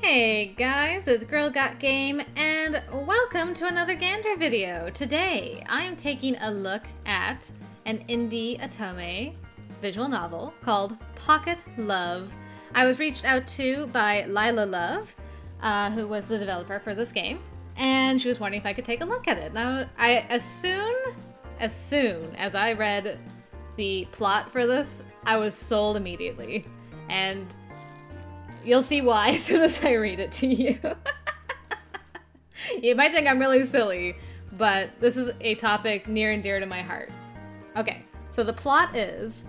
Hey guys, it's Girl Got Game, and welcome to another Gander video. Today, I am taking a look at an indie otome visual novel called Pocket Love. I was reached out to by Lila Love, uh, who was the developer for this game, and she was wondering if I could take a look at it. Now, I as soon as soon as I read the plot for this, I was sold immediately, and You'll see why as soon as I read it to you. you might think I'm really silly, but this is a topic near and dear to my heart. Okay, so the plot is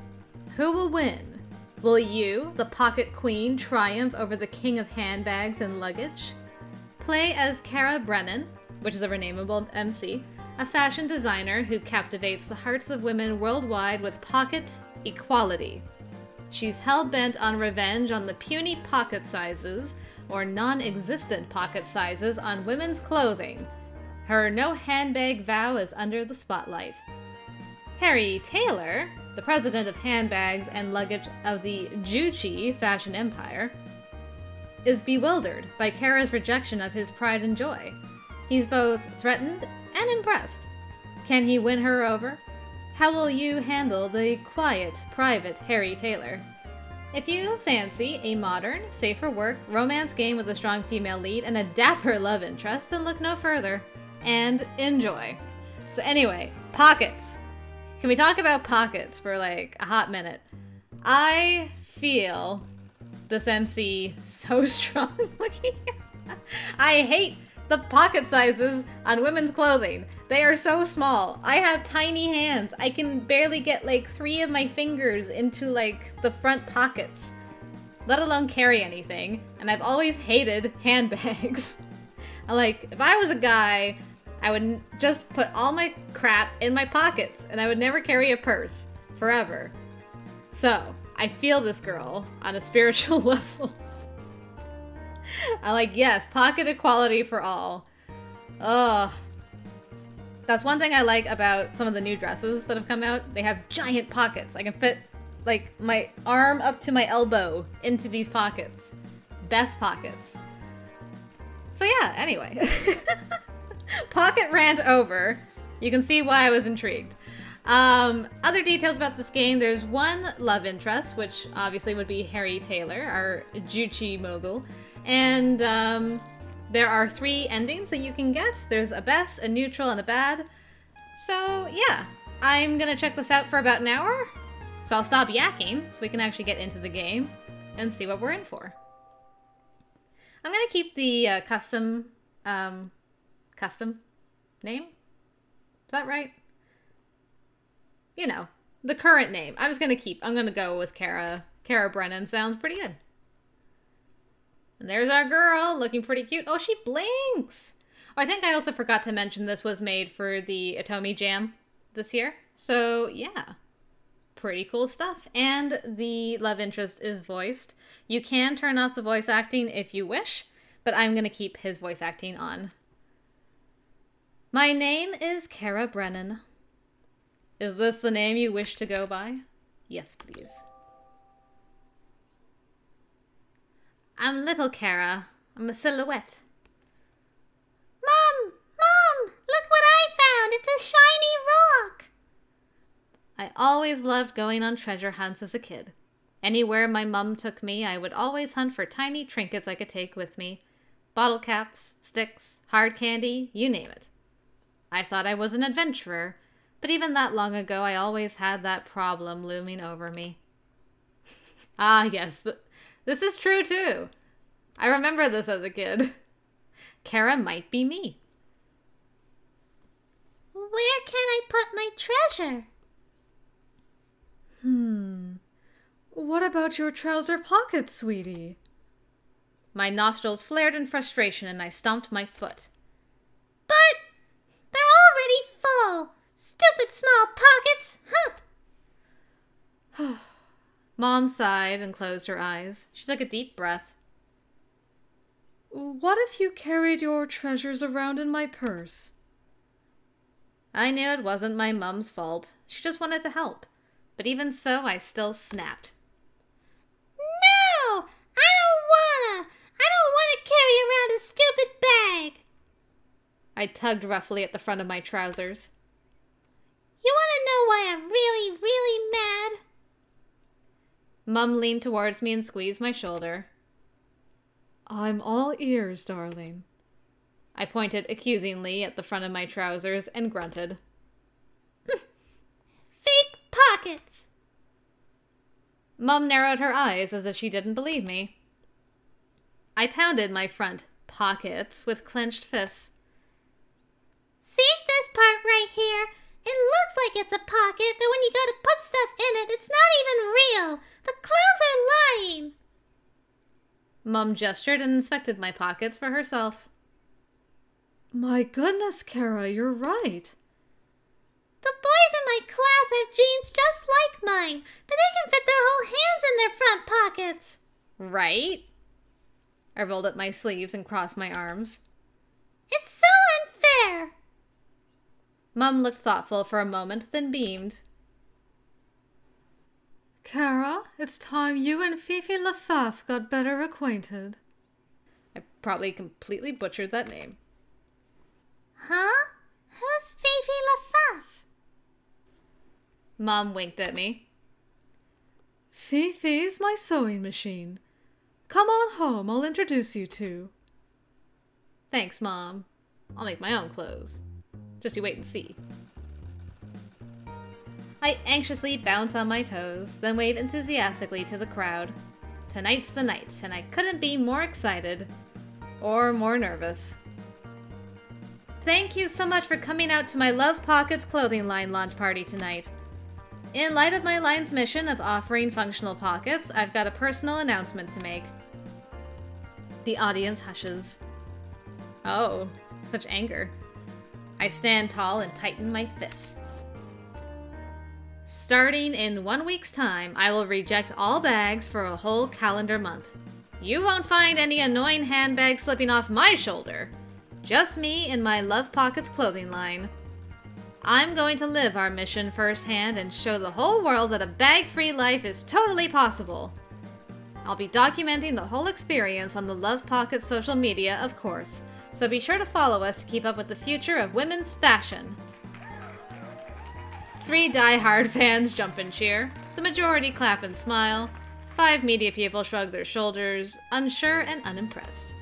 Who will win? Will you, the pocket queen, triumph over the king of handbags and luggage? Play as Cara Brennan, which is a renameable MC, a fashion designer who captivates the hearts of women worldwide with pocket equality. She's hell bent on revenge on the puny pocket sizes, or non existent pocket sizes, on women's clothing. Her no handbag vow is under the spotlight. Harry Taylor, the president of handbags and luggage of the Jucci fashion empire, is bewildered by Cara's rejection of his pride and joy. He's both threatened and impressed. Can he win her over? How will you handle the quiet, private Harry Taylor? If you fancy a modern, safer work, romance game with a strong female lead and a dapper love interest, then look no further. And enjoy. So, anyway, pockets. Can we talk about pockets for like a hot minute? I feel this MC so strongly. I hate the pocket sizes on women's clothing. They are so small. I have tiny hands. I can barely get like three of my fingers into like the front pockets, let alone carry anything. And I've always hated handbags. like, if I was a guy, I would just put all my crap in my pockets and I would never carry a purse forever. So, I feel this girl on a spiritual level. I like, yes, pocket equality for all. Ugh. That's one thing I like about some of the new dresses that have come out. They have giant pockets. I can fit, like, my arm up to my elbow into these pockets. Best pockets. So yeah, anyway. Pocket rant over. You can see why I was intrigued. Um, other details about this game, there's one love interest, which obviously would be Harry Taylor, our Jucci mogul. And um, there are three endings that you can get. There's a best, a neutral, and a bad. So yeah, I'm gonna check this out for about an hour. So I'll stop yakking so we can actually get into the game and see what we're in for. I'm gonna keep the uh, custom, um, custom name. Is that right? You know, the current name. I'm just gonna keep. I'm gonna go with Cara. Cara Brennan sounds pretty good. And there's our girl, looking pretty cute. Oh, she blinks! Oh, I think I also forgot to mention this was made for the Otome Jam this year. So, yeah. Pretty cool stuff. And the love interest is voiced. You can turn off the voice acting if you wish, but I'm going to keep his voice acting on. My name is Cara Brennan. Is this the name you wish to go by? Yes, please. I'm little Cara. I'm a silhouette. Mom! Mom! Look what I found! It's a shiny rock! I always loved going on treasure hunts as a kid. Anywhere my mum took me, I would always hunt for tiny trinkets I could take with me. Bottle caps, sticks, hard candy, you name it. I thought I was an adventurer, but even that long ago I always had that problem looming over me. ah, yes, th- this is true too. I remember this as a kid. Cara might be me. Where can I put my treasure? Hmm. What about your trouser pocket, sweetie? My nostrils flared in frustration and I stomped my foot. Mom sighed and closed her eyes. She took a deep breath. What if you carried your treasures around in my purse? I knew it wasn't my mom's fault. She just wanted to help. But even so, I still snapped. No! I don't wanna! I don't wanna carry around a stupid bag! I tugged roughly at the front of my trousers. You wanna know why I'm really, really mad? Mum leaned towards me and squeezed my shoulder. I'm all ears, darling. I pointed accusingly at the front of my trousers and grunted. Fake pockets! Mum narrowed her eyes as if she didn't believe me. I pounded my front pockets with clenched fists. See this part right here? It looks like it's a pocket, but when you go to put stuff in it, it's not even real. The clothes are lying. Mum gestured and inspected my pockets for herself. My goodness, Cara, you're right. The boys in my class have jeans just like mine, but they can fit their whole hands in their front pockets. Right? I rolled up my sleeves and crossed my arms. It's so unfair. Mum looked thoughtful for a moment, then beamed. Cara, it's time you and Fifi Lafaf got better acquainted. I probably completely butchered that name. Huh? Who's Fifi Lafaf? Mom winked at me. Fifi's my sewing machine. Come on home, I'll introduce you to. Thanks, Mom. I'll make my own clothes. Just you wait and see. I anxiously bounce on my toes, then wave enthusiastically to the crowd. Tonight's the night, and I couldn't be more excited or more nervous. Thank you so much for coming out to my Love Pockets clothing line launch party tonight. In light of my line's mission of offering functional pockets, I've got a personal announcement to make. The audience hushes. Oh, such anger. I stand tall and tighten my fists. Starting in one week's time, I will reject all bags for a whole calendar month. You won't find any annoying handbags slipping off my shoulder. Just me and my Love Pockets clothing line. I'm going to live our mission firsthand and show the whole world that a bag free life is totally possible. I'll be documenting the whole experience on the Love Pocket social media, of course, so be sure to follow us to keep up with the future of women's fashion. Three die-hard fans jump and cheer, the majority clap and smile, five media people shrug their shoulders, unsure and unimpressed.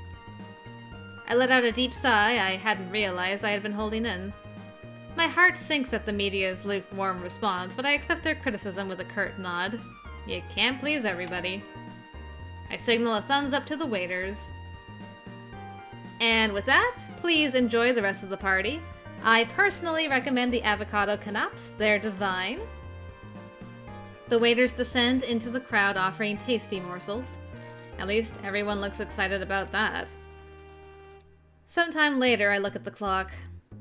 I let out a deep sigh I hadn't realized I had been holding in. My heart sinks at the media's lukewarm response, but I accept their criticism with a curt nod. You can't please everybody. I signal a thumbs up to the waiters. And with that, please enjoy the rest of the party. I personally recommend the avocado canapes, they're divine. The waiters descend into the crowd offering tasty morsels. At least everyone looks excited about that. Sometime later, I look at the clock.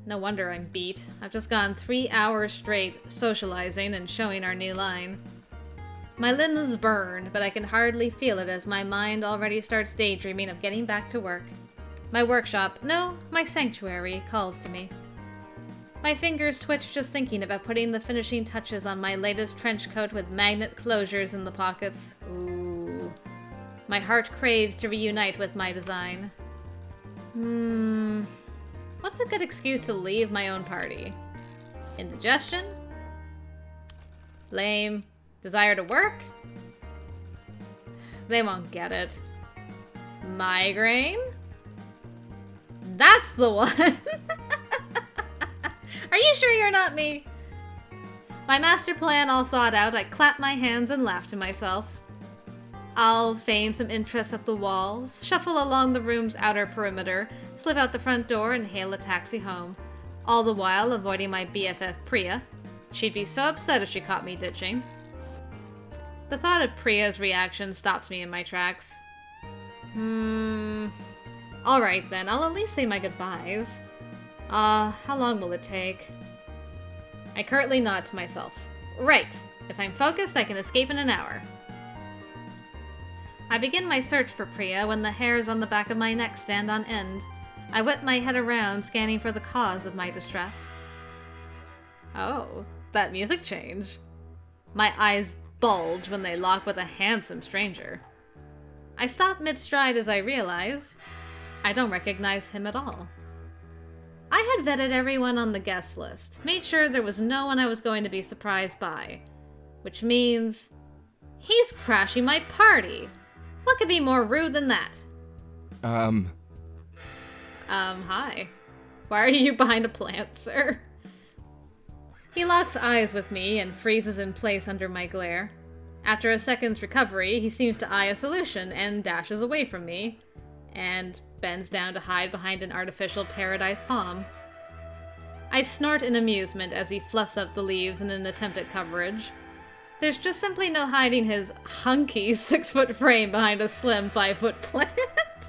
No wonder I'm beat. I've just gone three hours straight socializing and showing our new line. My limbs burn, but I can hardly feel it as my mind already starts daydreaming of getting back to work. My workshop, no, my sanctuary, calls to me. My fingers twitch just thinking about putting the finishing touches on my latest trench coat with magnet closures in the pockets. Ooh. My heart craves to reunite with my design. Hmm. What's a good excuse to leave my own party? Indigestion? Lame. Desire to work? They won't get it. Migraine? That's the one! Are you sure you're not me? My master plan all thought out, I clap my hands and laugh to myself. I'll feign some interest at the walls, shuffle along the room's outer perimeter, slip out the front door, and hail a taxi home, all the while avoiding my BFF Priya. She'd be so upset if she caught me ditching. The thought of Priya's reaction stops me in my tracks. Hmm. Alright then, I'll at least say my goodbyes. Uh, how long will it take? I curtly nod to myself. Right! If I'm focused, I can escape in an hour. I begin my search for Priya when the hairs on the back of my neck stand on end. I whip my head around, scanning for the cause of my distress. Oh, that music change. My eyes bulge when they lock with a handsome stranger. I stop mid stride as I realize I don't recognize him at all. I had vetted everyone on the guest list, made sure there was no one I was going to be surprised by. Which means. He's crashing my party! What could be more rude than that? Um, Um, hi. Why are you behind a plant, sir? He locks eyes with me and freezes in place under my glare. After a second's recovery, he seems to eye a solution and dashes away from me, and bends down to hide behind an artificial paradise palm. I snort in amusement as he fluffs up the leaves in an attempt at coverage. There's just simply no hiding his hunky six foot frame behind a slim five foot plant.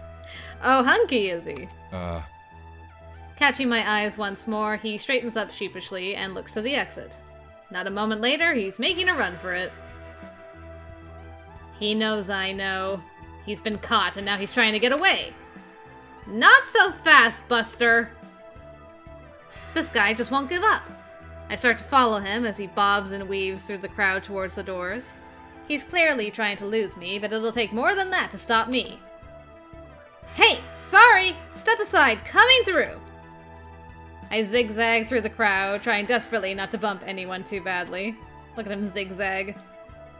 oh, hunky is he? uh, Catching my eyes once more, he straightens up sheepishly and looks to the exit. Not a moment later, he's making a run for it. He knows I know. He's been caught and now he's trying to get away. Not so fast, Buster! This guy just won't give up. I start to follow him as he bobs and weaves through the crowd towards the doors. He's clearly trying to lose me, but it'll take more than that to stop me. Hey, sorry! Step aside, coming through! I zigzag through the crowd, trying desperately not to bump anyone too badly. Look at him zigzag.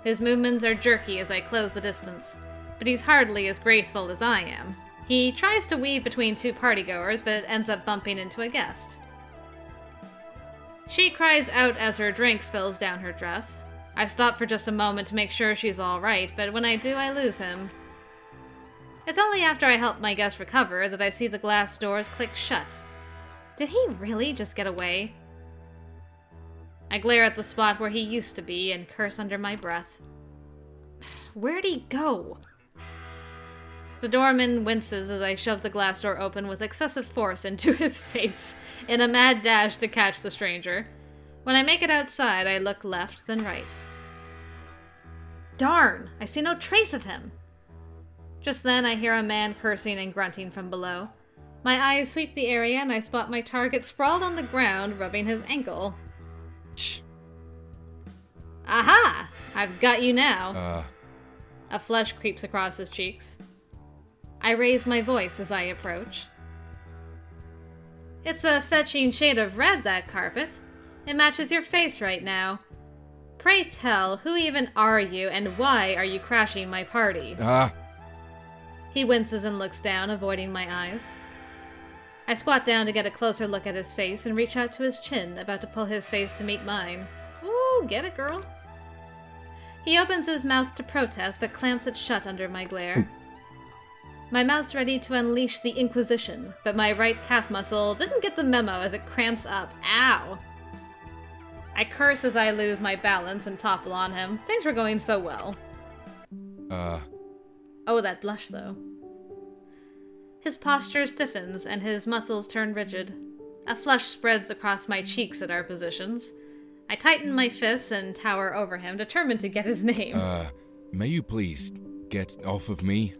His movements are jerky as I close the distance, but he's hardly as graceful as I am. He tries to weave between two partygoers, but ends up bumping into a guest. She cries out as her drink spills down her dress. I stop for just a moment to make sure she's alright, but when I do, I lose him. It's only after I help my guest recover that I see the glass doors click shut. Did he really just get away? I glare at the spot where he used to be and curse under my breath. Where'd he go? The doorman winces as I shove the glass door open with excessive force into his face in a mad dash to catch the stranger. When I make it outside, I look left, then right. Darn, I see no trace of him. Just then, I hear a man cursing and grunting from below. My eyes sweep the area and I spot my target sprawled on the ground, rubbing his ankle. Shh. Aha! I've got you now. Uh, A flush creeps across his cheeks. I raise my voice as I approach. It's a fetching shade of red, that carpet. It matches your face right now. Pray tell, who even are you and why are you crashing my party? ah, He winces and looks down, avoiding my eyes. I squat down to get a closer look at his face and reach out to his chin, about to pull his face to meet mine. Ooh, get it, girl. He opens his mouth to protest, but clamps it shut under my glare. My mouth's ready to unleash the Inquisition, but my right calf muscle didn't get the memo as it cramps up. Ow! I curse as I lose my balance and topple on him. Things were going so well. uh, Oh, that blush, though. His posture stiffens and his muscles turn rigid. A flush spreads across my cheeks at our positions. I tighten my fists and tower over him, determined to get his name. uh, may you please get off of me?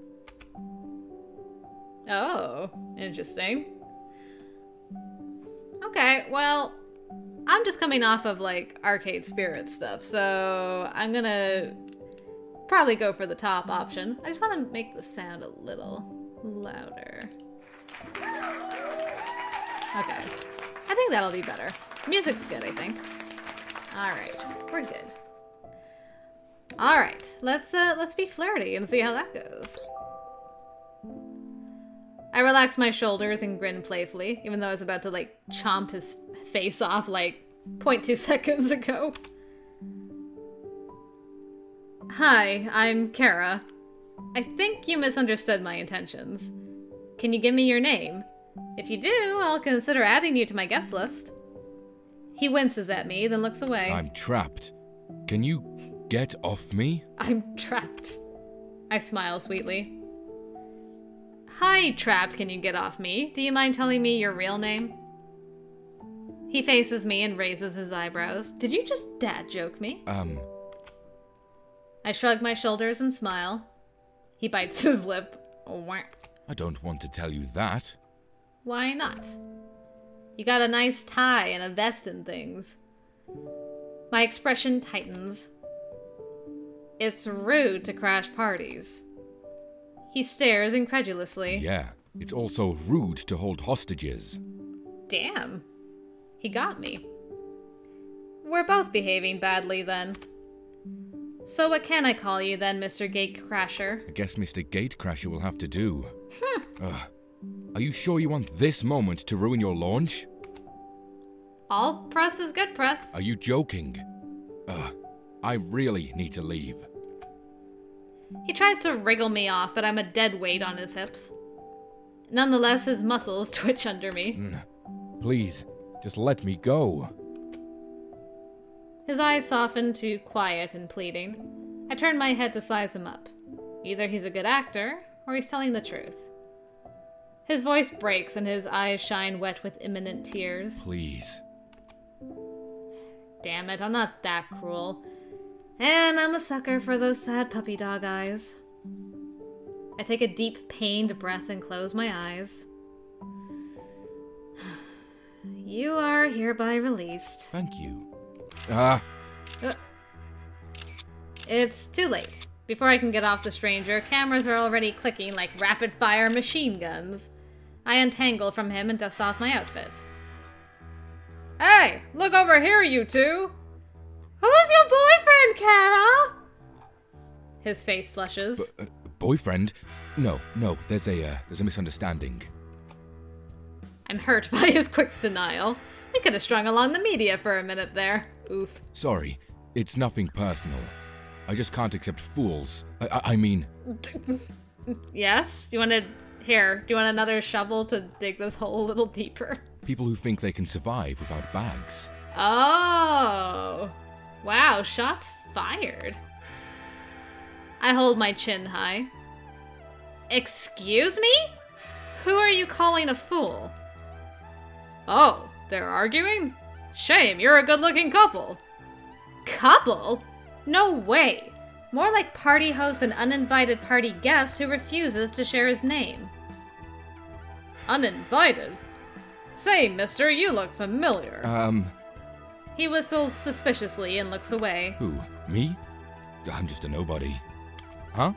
Oh, interesting. Okay, well, I'm just coming off of like arcade spirit stuff, so I'm gonna probably go for the top option. I just want to make the sound a little louder. Okay, I think that'll be better. Music's good, I think. All right, we're good. All right, let's uh, let's be flirty and see how that goes. I relax my shoulders and grin playfully, even though I was about to like chomp his face off like 0.2 seconds ago. Hi, I'm Cara. I think you misunderstood my intentions. Can you give me your name? If you do, I'll consider adding you to my guest list. He winces at me, then looks away. I'm trapped. Can you get off me? I'm trapped. I smile sweetly. Hi, trapped, can you get off me? Do you mind telling me your real name? He faces me and raises his eyebrows. Did you just dad joke me? Um, I shrug my shoulders and smile. He bites his lip. I don't want to tell you that. Why not? You got a nice tie and a vest and things. My expression tightens. It's rude to crash parties. He stares incredulously. Yeah, it's also rude to hold hostages. Damn. He got me. We're both behaving badly then. So what can I call you then, Mr. Gatecrasher? I guess Mr. Gatecrasher will have to do. Hmm. Ugh. Are you sure you want this moment to ruin your launch? All press is good press. Are you joking? I really need to leave. He tries to wriggle me off, but I'm a dead weight on his hips. Nonetheless, his muscles twitch under me. Mm. Please, just let me go. His eyes soften to quiet and pleading. I turn my head to size him up. Either he's a good actor, or he's telling the truth. His voice breaks and his eyes shine wet with imminent tears. Please. Damn it, I'm not that cruel. And I'm a sucker for those sad puppy dog eyes. I take a deep, pained breath and close my eyes. You are hereby released. Thank you. Ah, It's too late. Before I can get off the stranger, cameras are already clicking like rapid fire machine guns. I untangle from him and dust off my outfit. Hey, look over here, you two! Who's your boyfriend, Cara? His face flushes. uh, boyfriend? No, no, there's a, uh, there's a misunderstanding. I'm hurt by his quick denial. We could have strung along the media for a minute there. Oof. Sorry, it's nothing personal. I just can't accept fools. I, I, I mean, Yes? Do you want to. Here, do you want another shovel to dig this hole a little deeper? people who think they can survive without bags. Oh. Wow, shots fired. I hold my chin high. Excuse me? Who are you calling a fool? Oh, they're arguing? Shame, you're a good looking couple. Couple? No way. More like party host and uninvited party guest who refuses to share his name. Uninvited? Say, mister, you look familiar. Um, He whistles suspiciously and looks away. who? Me? I'm just a nobody. Huh?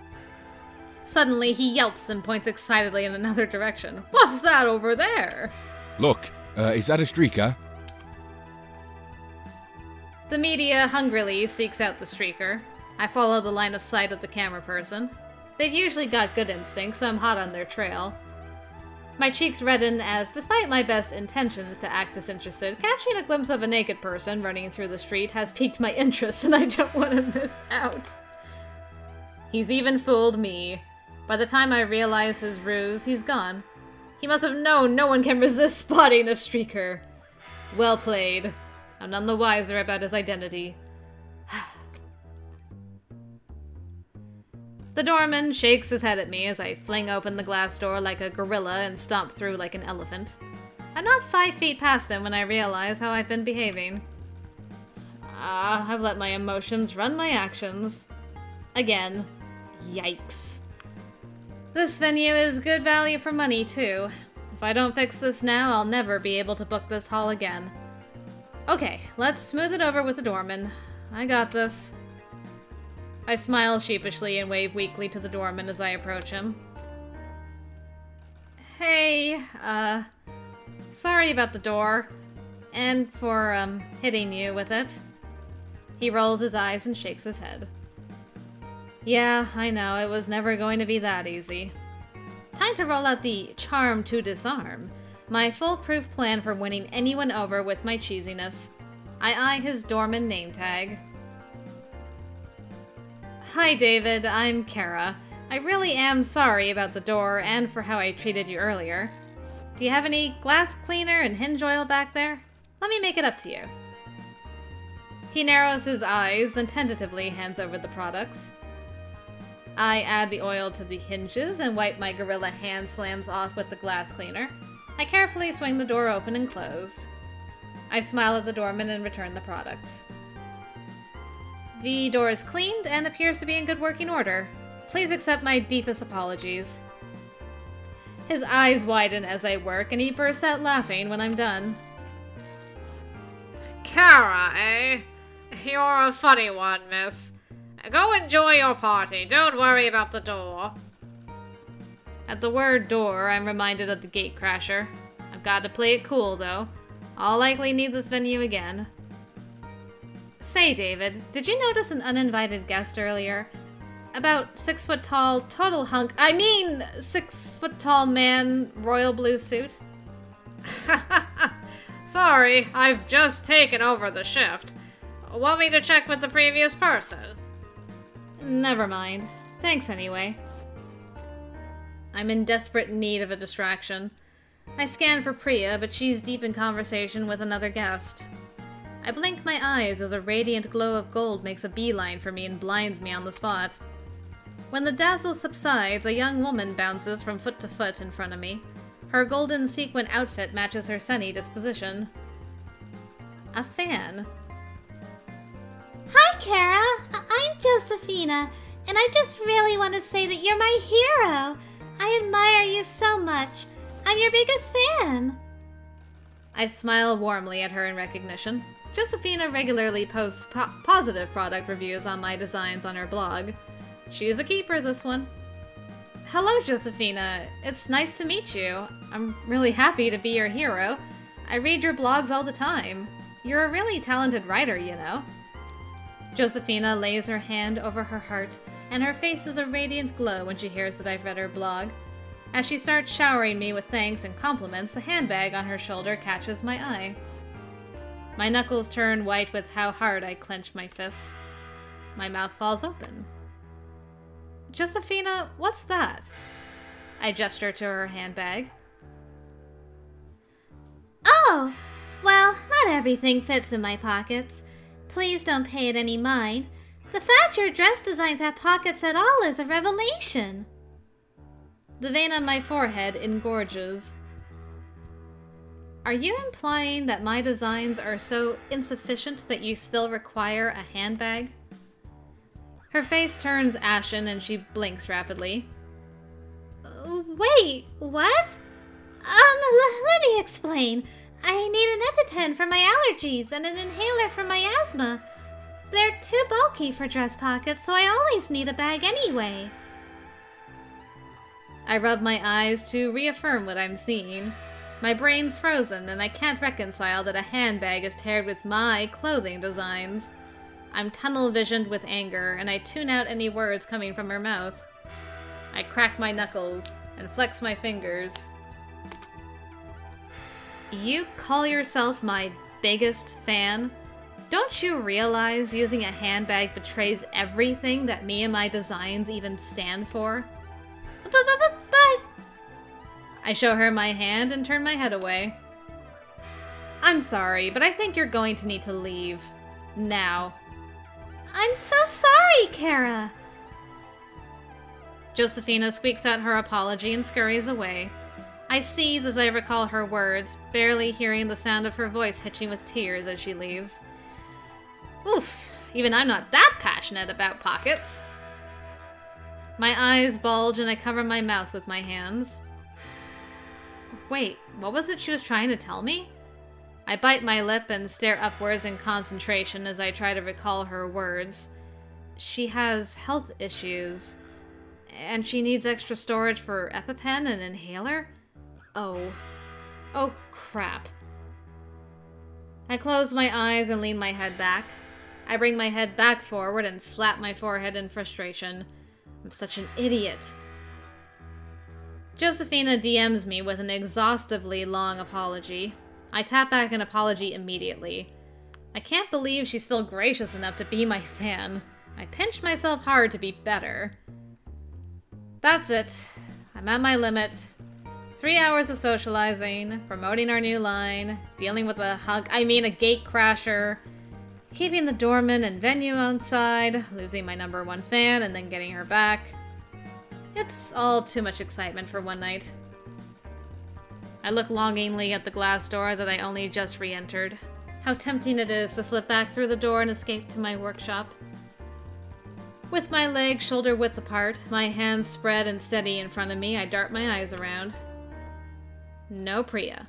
Suddenly, he yelps and points excitedly in another direction. What's that over there? Look, uh, is that a streaker? The media hungrily seeks out the streaker. I follow the line of sight of the camera person. They've usually got good instincts, so I'm hot on their trail. My cheeks redden as, despite my best intentions to act disinterested, catching a glimpse of a naked person running through the street has piqued my interest and I don't want to miss out. He's even fooled me. By the time I realize his ruse, he's gone. He must have known no one can resist spotting a streaker. Well played. I'm none the wiser about his identity. The doorman shakes his head at me as I fling open the glass door like a gorilla and stomp through like an elephant. I'm not five feet past him when I realize how I've been behaving. Ah, I've let my emotions run my actions. Again. Yikes. This venue is good value for money, too. If I don't fix this now, I'll never be able to book this hall again. Okay, let's smooth it over with the doorman. I got this. I smile sheepishly and wave weakly to the doorman as I approach him. Hey, uh, sorry about the door. And for, um, hitting you with it. He rolls his eyes and shakes his head. Yeah, I know, it was never going to be that easy. Time to roll out the charm to disarm. My foolproof plan for winning anyone over with my cheesiness. I eye his doorman name tag. Hi, David. I'm Cara. I really am sorry about the door and for how I treated you earlier. Do you have any glass cleaner and hinge oil back there? Let me make it up to you. He narrows his eyes, then tentatively hands over the products. I add the oil to the hinges and wipe my gorilla hand slams off with the glass cleaner. I carefully swing the door open and close. I smile at the doorman and return the products. The door is cleaned and appears to be in good working order. Please accept my deepest apologies. His eyes widen as I work, and he bursts out laughing when I'm done. Cara, eh? You're a funny one, miss. Go enjoy your party. Don't worry about the door. At the word door, I'm reminded of the gate crasher. I've got to play it cool, though. I'll likely need this venue again. Say, David, did you notice an uninvited guest earlier? About six foot tall, total hunk. I mean, six foot tall man, royal blue suit. Sorry, I've just taken over the shift. Want me to check with the previous person? Never mind. Thanks anyway. I'm in desperate need of a distraction. I scan for Priya, but she's deep in conversation with another guest. I blink my eyes as a radiant glow of gold makes a beeline for me and blinds me on the spot. When the dazzle subsides, a young woman bounces from foot to foot in front of me. Her golden sequin outfit matches her sunny disposition. A fan. Hi, Cara. I- I'm Josephina, and I just really want to say that you're my hero. I admire you so much. I'm your biggest fan. I smile warmly at her in recognition. Josephina regularly posts po- positive product reviews on my designs on her blog. She is a keeper, this one. Hello, Josephina. It's nice to meet you. I'm really happy to be your hero. I read your blogs all the time. You're a really talented writer, you know. Josephina lays her hand over her heart, and her face is a radiant glow when she hears that I've read her blog. As she starts showering me with thanks and compliments, the handbag on her shoulder catches my eye. My knuckles turn white with how hard I clench my fists. My mouth falls open. Josephina, what's that? I gesture to her handbag. Oh, well, not everything fits in my pockets. Please don't pay it any mind. The fact your dress designs have pockets at all is a revelation. The vein on my forehead engorges. Are you implying that my designs are so insufficient that you still require a handbag? Her face turns ashen and she blinks rapidly. Wait, what? Um, l- let me explain. I need an EpiPen for my allergies and an inhaler for my asthma. They're too bulky for dress pockets, so I always need a bag anyway. I rub my eyes to reaffirm what I'm seeing. My brain's frozen, and I can't reconcile that a handbag is paired with my clothing designs. I'm tunnel visioned with anger, and I tune out any words coming from her mouth. I crack my knuckles and flex my fingers. You call yourself my biggest fan? Don't you realize using a handbag betrays everything that me and my designs even stand for? But, but, but, but I show her my hand and turn my head away. I'm sorry, but I think you're going to need to leave. Now. I'm so sorry, Cara. Josephina squeaks out her apology and scurries away. I seethe as I recall her words, barely hearing the sound of her voice hitching with tears as she leaves. Oof, even I'm not that passionate about pockets. My eyes bulge and I cover my mouth with my hands. Wait, what was it she was trying to tell me? I bite my lip and stare upwards in concentration as I try to recall her words. She has health issues, and she needs extra storage for EpiPen and inhaler? Oh. Oh, crap. I close my eyes and lean my head back. I bring my head back forward and slap my forehead in frustration. I'm such an idiot. Josephina DMs me with an exhaustively long apology. I tap back an apology immediately. I can't believe she's still gracious enough to be my fan. I pinch myself hard to be better. That's it. I'm at my limit. Three hours of socializing, promoting our new line, dealing with a hug, I mean a gate crasher, keeping the doorman and venue on side, losing my number one fan and then getting her back. It's all too much excitement for one night. I look longingly at the glass door that I only just re entered. How tempting it is to slip back through the door and escape to my workshop. With my legs shoulder width apart, my hands spread and steady in front of me, I dart my eyes around. No Priya.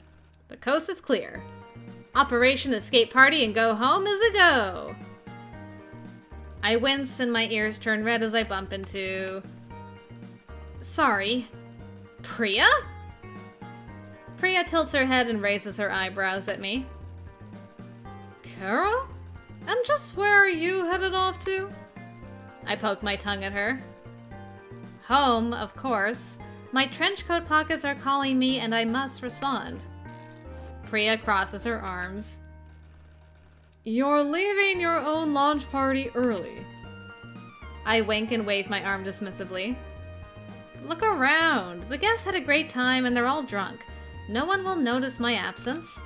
The coast is clear. Operation Escape Party and Go Home is a go! I wince and my ears turn red as I bump into. Sorry. Priya? Priya tilts her head and raises her eyebrows at me. Cara? And just where are you headed off to? I poke my tongue at her. Home, of course. My trench coat pockets are calling me, and I must respond. Priya crosses her arms. You're leaving your own launch party early. I wink and wave my arm dismissively. Look around. The guests had a great time and they're all drunk. No one will notice my absence.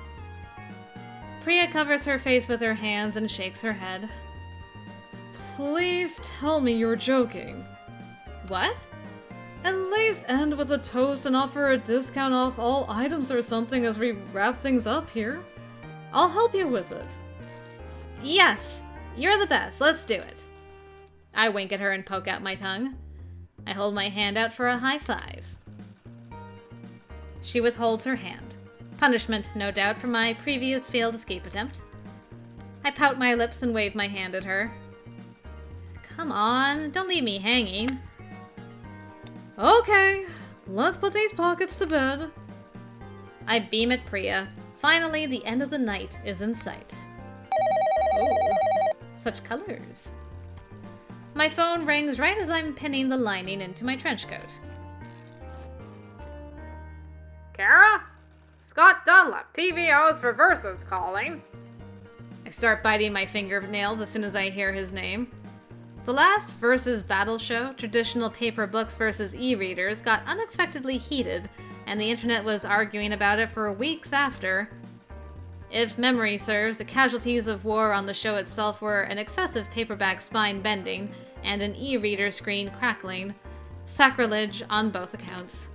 Priya covers her face with her hands and shakes her head. Please tell me you're joking. What? At least end with a toast and offer a discount off all items or something as we wrap things up here. I'll help you with it. Yes, you're the best. Let's do it. I wink at her and poke out my tongue. I hold my hand out for a high five. She withholds her hand. Punishment, no doubt, for my previous failed escape attempt. I pout my lips and wave my hand at her. Come on, don't leave me hanging. Okay, let's put these pockets to bed. I beam at Priya. Finally, the end of the night is in sight. Oh, such colors. My phone rings right as I'm pinning the lining into my trench coat. Cara? Scott Dunlap, TVO's for Versus calling. I start biting my fingernails as soon as I hear his name. The last Versus battle show, traditional paper books versus e readers, got unexpectedly heated, and the internet was arguing about it for weeks after. If memory serves, the casualties of war on the show itself were an excessive paperback spine bending and an e reader screen crackling. Sacrilege on both accounts.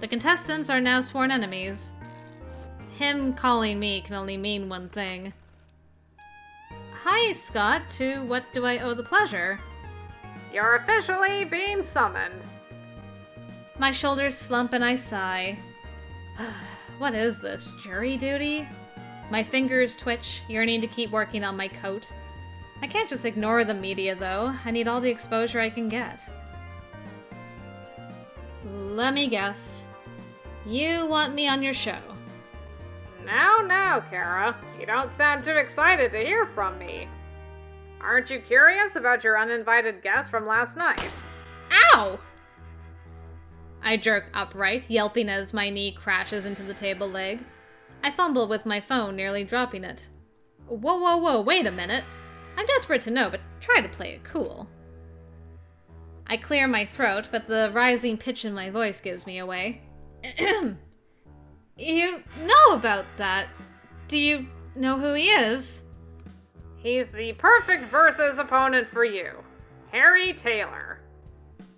The contestants are now sworn enemies. Him calling me can only mean one thing. Hi, Scott. To what do I owe the pleasure? You're officially being summoned. My shoulders slump and I sigh. what is this, jury duty? My fingers twitch, yearning to keep working on my coat. I can't just ignore the media, though. I need all the exposure I can get. Let me guess. You want me on your show. Now, now, Cara. You don't sound too excited to hear from me. Aren't you curious about your uninvited guest from last night? Ow! I jerk upright, yelping as my knee crashes into the table leg. I fumble with my phone, nearly dropping it. Whoa, whoa, whoa, wait a minute. I'm desperate to know, but try to play it cool. I clear my throat, but the rising pitch in my voice gives me away. you know about that. Do you know who he is? He's the perfect versus opponent for you Harry Taylor.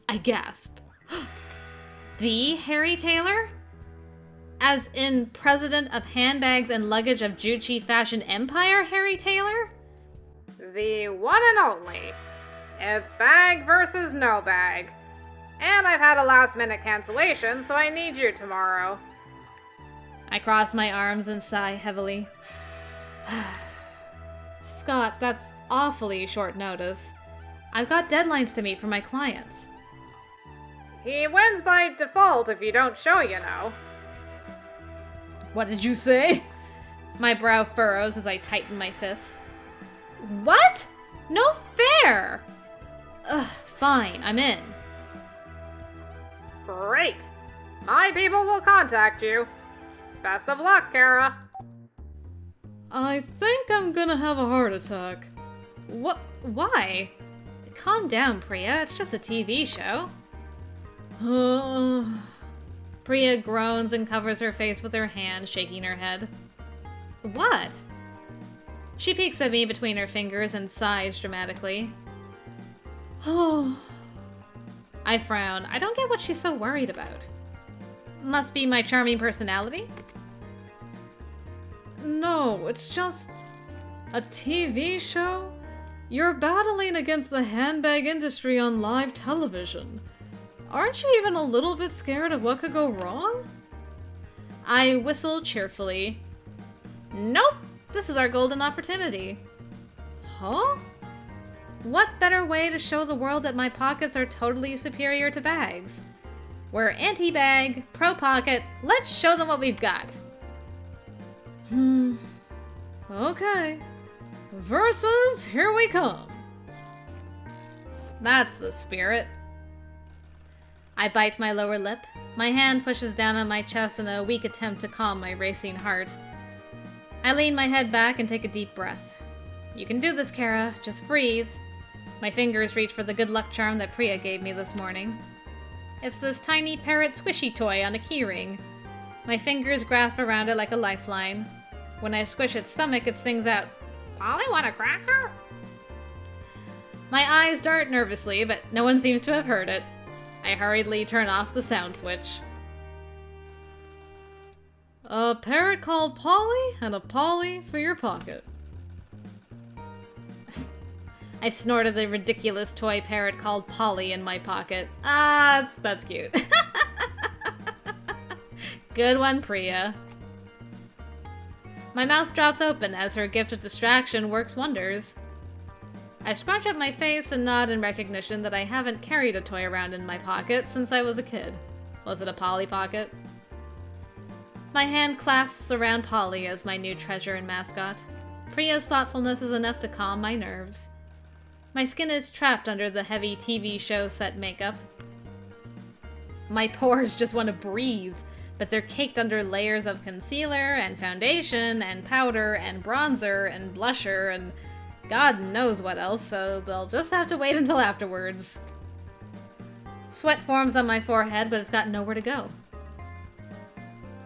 I gasp. the Harry Taylor? As in president of handbags and luggage of Jucci Fashion Empire, Harry Taylor? The one and only. It's bag versus no bag. And I've had a last minute cancellation, so I need you tomorrow. I cross my arms and sigh heavily. Scott, that's awfully short notice. I've got deadlines to meet for my clients. He wins by default if you don't show, you know. What did you say? My brow furrows as I tighten my fists. What? No fair! Ugh, fine, I'm in. Great. My people will contact you. Best of luck, Cara. I think I'm gonna have a heart attack. What? Why? Calm down, Priya. It's just a TV show. Priya groans and covers her face with her hand, shaking her head. What? She peeks at me between her fingers and sighs dramatically. oh, I frown. I don't get what she's so worried about. Must be my charming personality? no, it's just a TV show? You're battling against the handbag industry on live television. Aren't you even a little bit scared of what could go wrong? I whistle cheerfully. Nope, this is our golden opportunity. Huh? What better way to show the world that my pockets are totally superior to bags? We're anti bag, pro pocket. Let's show them what we've got. Hmm. Okay. Versus, here we come. That's the spirit. I bite my lower lip. My hand pushes down on my chest in a weak attempt to calm my racing heart. I lean my head back and take a deep breath. You can do this, Cara. Just breathe. My fingers reach for the good luck charm that Priya gave me this morning. It's this tiny parrot squishy toy on a keyring. My fingers grasp around it like a lifeline. When I squish its stomach, it sings out, Polly, want a cracker? My eyes dart nervously, but no one seems to have heard it. I hurriedly turn off the sound switch. A parrot called Polly, and a Polly for your pocket. I snorted the ridiculous toy parrot called Polly in my pocket. Ah, that's, that's cute. Good one, Priya. My mouth drops open as her gift of distraction works wonders. I scrunch up my face and nod in recognition that I haven't carried a toy around in my pocket since I was a kid. Was it a Polly pocket? My hand clasps around Polly as my new treasure and mascot. Priya's thoughtfulness is enough to calm my nerves. My skin is trapped under the heavy TV show set makeup. My pores just want to breathe, but they're caked under layers of concealer and foundation and powder and bronzer and blusher and God knows what else, so they'll just have to wait until afterwards. Sweat forms on my forehead, but it's got nowhere to go.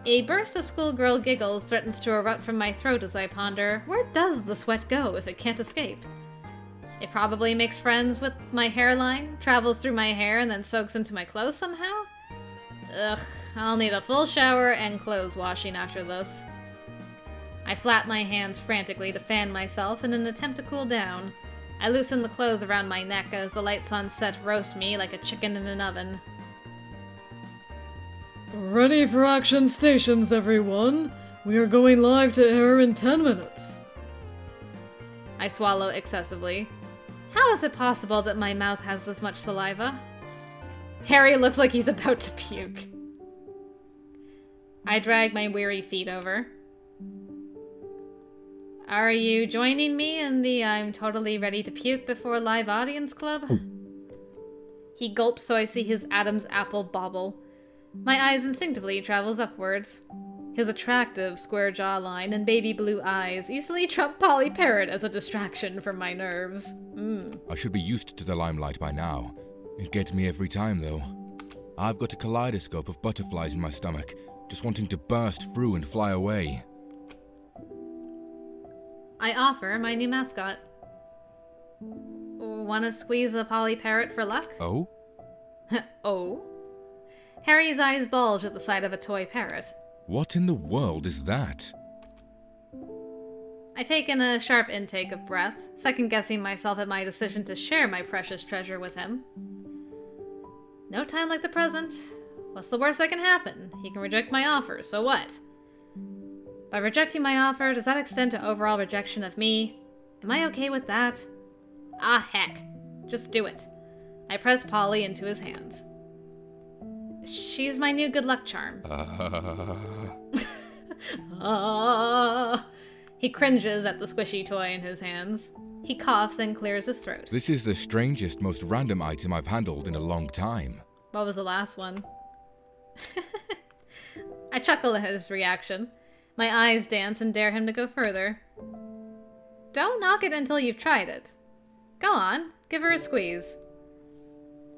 A burst of schoolgirl giggles threatens to erupt from my throat as I ponder where does the sweat go if it can't escape? It probably makes friends with my hairline, travels through my hair, and then soaks into my clothes somehow? Ugh, I'll need a full shower and clothes washing after this. I flap my hands frantically to fan myself in an attempt to cool down. I loosen the clothes around my neck as the lights on set roast me like a chicken in an oven. Ready for action stations, everyone. We are going live to air in 10 minutes. I swallow excessively. How is it possible that my mouth has this much saliva? Harry looks like he's about to puke. I drag my weary feet over. Are you joining me in the I'm totally ready to puke before live audience club? Hmm. He gulps so I see his Adam's apple bobble. My eyes instinctively travels upwards. His attractive square jawline and baby blue eyes easily trump Polly Parrot as a distraction from my nerves. Mm. I should be used to the limelight by now. It gets me every time, though. I've got a kaleidoscope of butterflies in my stomach, just wanting to burst through and fly away. I offer my new mascot. Wanna squeeze a Polly Parrot for luck? Oh? oh? Harry's eyes bulge at the sight of a toy parrot. What in the world is that? I take in a sharp intake of breath, second guessing myself at my decision to share my precious treasure with him. No time like the present. What's the worst that can happen? He can reject my offer, so what? By rejecting my offer, does that extend to overall rejection of me? Am I okay with that? Ah, heck. Just do it. I press Polly into his hands. She's my new good luck charm. Uh, Ah. He cringes at the squishy toy in his hands. He coughs and clears his throat. this is the strangest, most random item I've handled in a long time. What was the last one? I chuckle at his reaction. My eyes dance and dare him to go further. Don't knock it until you've tried it. Go on, give her a squeeze.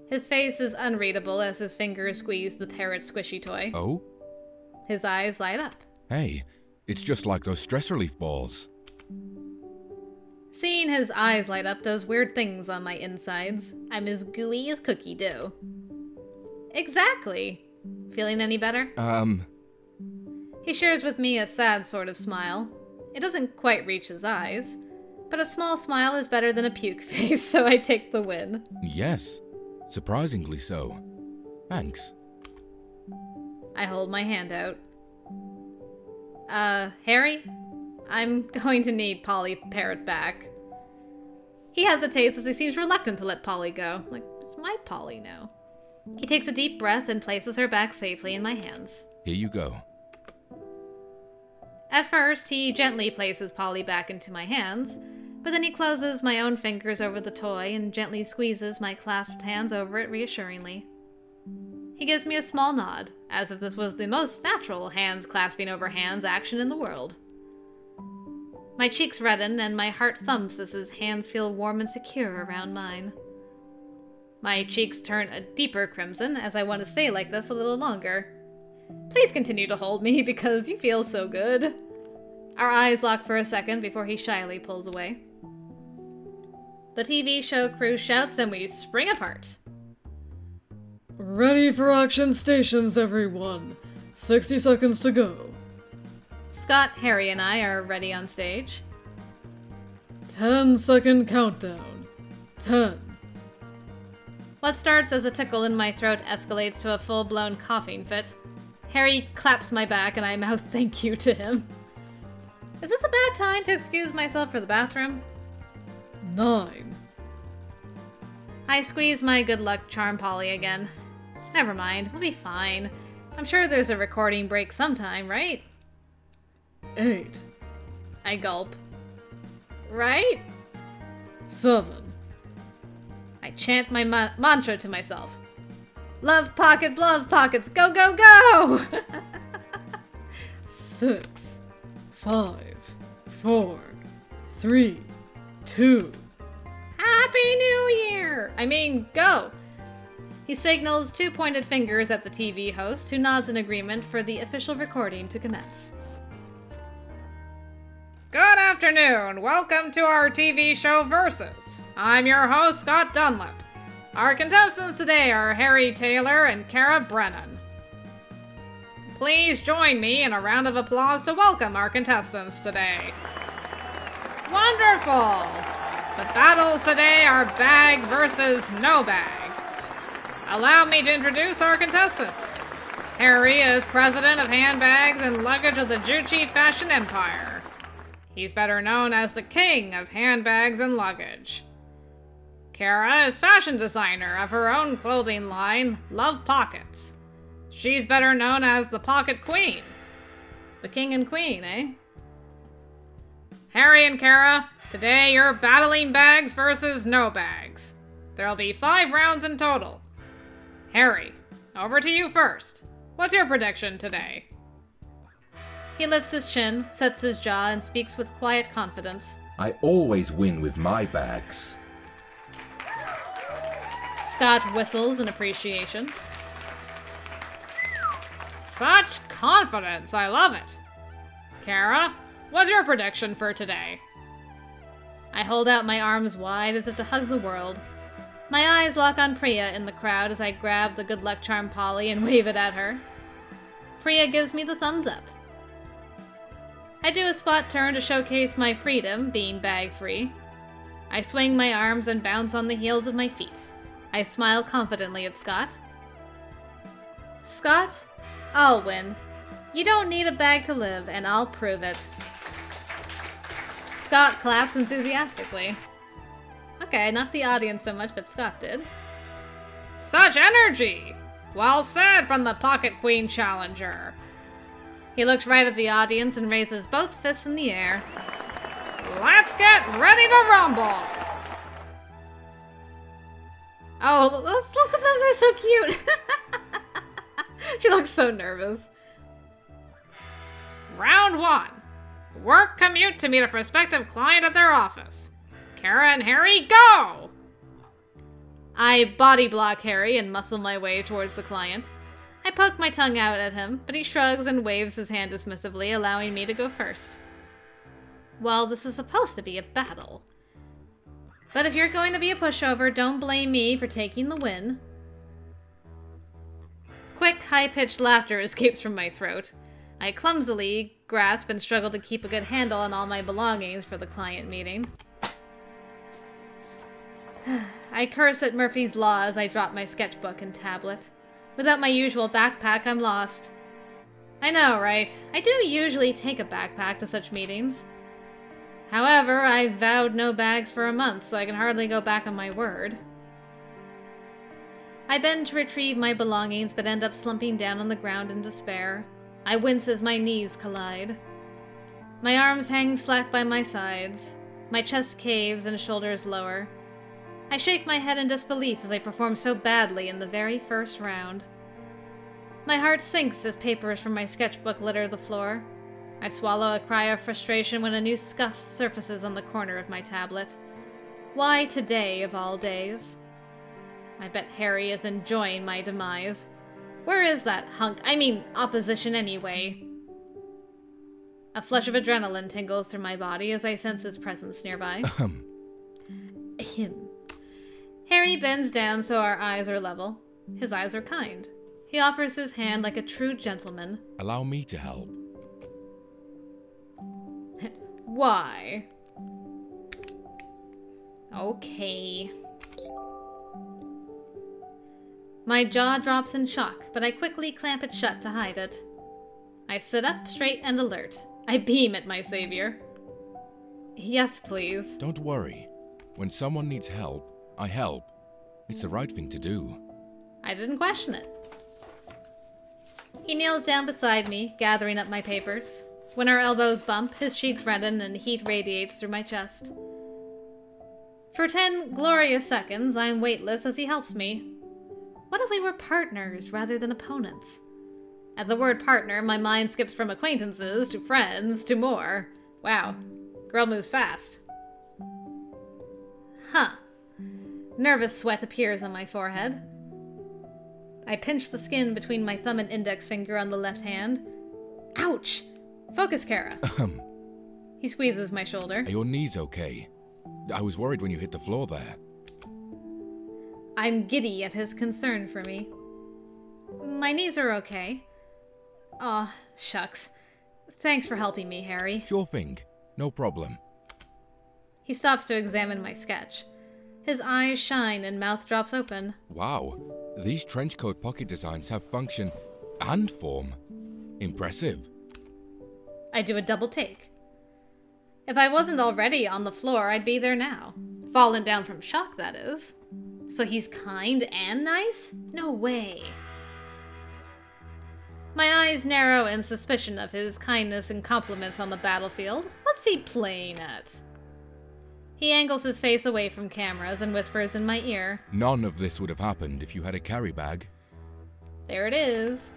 His face is unreadable as his fingers squeeze the parrot squishy toy. Oh? His eyes light up. Hey, it's just like those stress relief balls. Seeing his eyes light up does weird things on my insides. I'm as gooey as cookie dough. Exactly. Feeling any better? Um, He shares with me a sad sort of smile. It doesn't quite reach his eyes, but a small smile is better than a puke face, so I take the win. yes. Surprisingly so. Thanks. I hold my hand out. Uh, Harry? I'm going to need Polly Parrot back. He hesitates as he seems reluctant to let Polly go. Like, it's my Polly now. He takes a deep breath and places her back safely in my hands. Here you go. At first, he gently places Polly back into my hands, but then he closes my own fingers over the toy and gently squeezes my clasped hands over it reassuringly. He gives me a small nod, as if this was the most natural hands clasping over hands action in the world. My cheeks redden and my heart thumps as his hands feel warm and secure around mine. My cheeks turn a deeper crimson as I want to stay like this a little longer. Please continue to hold me because you feel so good. Our eyes lock for a second before he shyly pulls away. The TV show crew shouts and we spring apart. Ready for action stations, everyone. 60 seconds to go. Scott, Harry, and I are ready on stage. 10 second countdown. 10. What starts as a tickle in my throat escalates to a full blown coughing fit. Harry claps my back and I mouth thank you to him. Is this a bad time to excuse myself for the bathroom? 9. I squeeze my good luck charm Polly again. Never mind, we'll be fine. I'm sure there's a recording break sometime, right? 8. I gulp. Right? 7. I chant my ma- mantra to myself. Love pockets, love pockets, go, go, go! 6. 5. 4. 3. 2. Happy New Year! I mean, go! He signals two pointed fingers at the TV host, who nods in agreement for the official recording to commence. Good afternoon. Welcome to our TV show Versus. I'm your host, Scott Dunlap. Our contestants today are Harry Taylor and Cara Brennan. Please join me in a round of applause to welcome our contestants today. Wonderful! The battles today are bag versus no bag. Allow me to introduce our contestants. Harry is president of handbags and luggage of the Jucci Fashion Empire. He's better known as the king of handbags and luggage. Cara is fashion designer of her own clothing line, Love Pockets. She's better known as the Pocket Queen. The king and queen, eh? Harry and Cara, today you're battling bags versus no bags. There'll be five rounds in total. Harry, over to you first. What's your prediction today? He lifts his chin, sets his jaw, and speaks with quiet confidence. I always win with my bags. Scott whistles in appreciation. Such confidence, I love it. Cara, what's your prediction for today? I hold out my arms wide as if to hug the world. My eyes lock on Priya in the crowd as I grab the good luck charm Polly and wave it at her. Priya gives me the thumbs up. I do a spot turn to showcase my freedom, being bag free. I swing my arms and bounce on the heels of my feet. I smile confidently at Scott. Scott, I'll win. You don't need a bag to live, and I'll prove it. Scott claps enthusiastically. Okay, not the audience so much, but Scott did. Such energy! Well said from the Pocket Queen Challenger. He looks right at the audience and raises both fists in the air. Let's get ready to rumble! Oh, let's look at them, they're so cute! she looks so nervous. Round one. Work commute to meet a prospective client at their office. Cara and Harry, go! I body block Harry and muscle my way towards the client. I poke my tongue out at him, but he shrugs and waves his hand dismissively, allowing me to go first. Well, this is supposed to be a battle. But if you're going to be a pushover, don't blame me for taking the win. Quick, high pitched laughter escapes from my throat. I clumsily grasp and struggle to keep a good handle on all my belongings for the client meeting. I curse at Murphy's Law as I drop my sketchbook and tablet. Without my usual backpack, I'm lost. I know, right? I do usually take a backpack to such meetings. However, I vowed no bags for a month, so I can hardly go back on my word. I bend to retrieve my belongings but end up slumping down on the ground in despair. I wince as my knees collide. My arms hang slack by my sides. My chest caves and shoulders lower. I shake my head in disbelief as I perform so badly in the very first round. My heart sinks as papers from my sketchbook litter the floor. I swallow a cry of frustration when a new scuff surfaces on the corner of my tablet. Why today of all days? I bet Harry is enjoying my demise. Where is that hunk? I mean, opposition anyway. A flush of adrenaline tingles through my body as I sense his presence nearby. Ahem. Him. Harry bends down so our eyes are level. His eyes are kind. He offers his hand like a true gentleman. Allow me to help. Why? Okay. My jaw drops in shock, but I quickly clamp it shut to hide it. I sit up straight and alert. I beam at my savior. Yes, please. Don't worry. When someone needs help, I help. It's the right thing to do. I didn't question it. He kneels down beside me, gathering up my papers. When our elbows bump, his cheeks redden and heat radiates through my chest. For ten glorious seconds, I am weightless as he helps me. What if we were partners rather than opponents? At the word partner, my mind skips from acquaintances to friends to more. Wow, girl moves fast. Huh. Nervous sweat appears on my forehead. I pinch the skin between my thumb and index finger on the left hand. Ouch! Focus, Cara. Ahem. He squeezes my shoulder. Are your knees okay? I was worried when you hit the floor there. I'm giddy at his concern for me. My knees are okay. Aw, shucks. Thanks for helping me, Harry. Sure thing. No problem. He stops to examine my sketch. His eyes shine and mouth drops open. Wow. These trench coat pocket designs have function and form. Impressive. I do a double take. If I wasn't already on the floor, I'd be there now. Fallen down from shock, that is. So he's kind and nice? No way. My eyes narrow in suspicion of his kindness and compliments on the battlefield. What's he playing at? He angles his face away from cameras and whispers in my ear. None of this would have happened if you had a carry bag. There it is.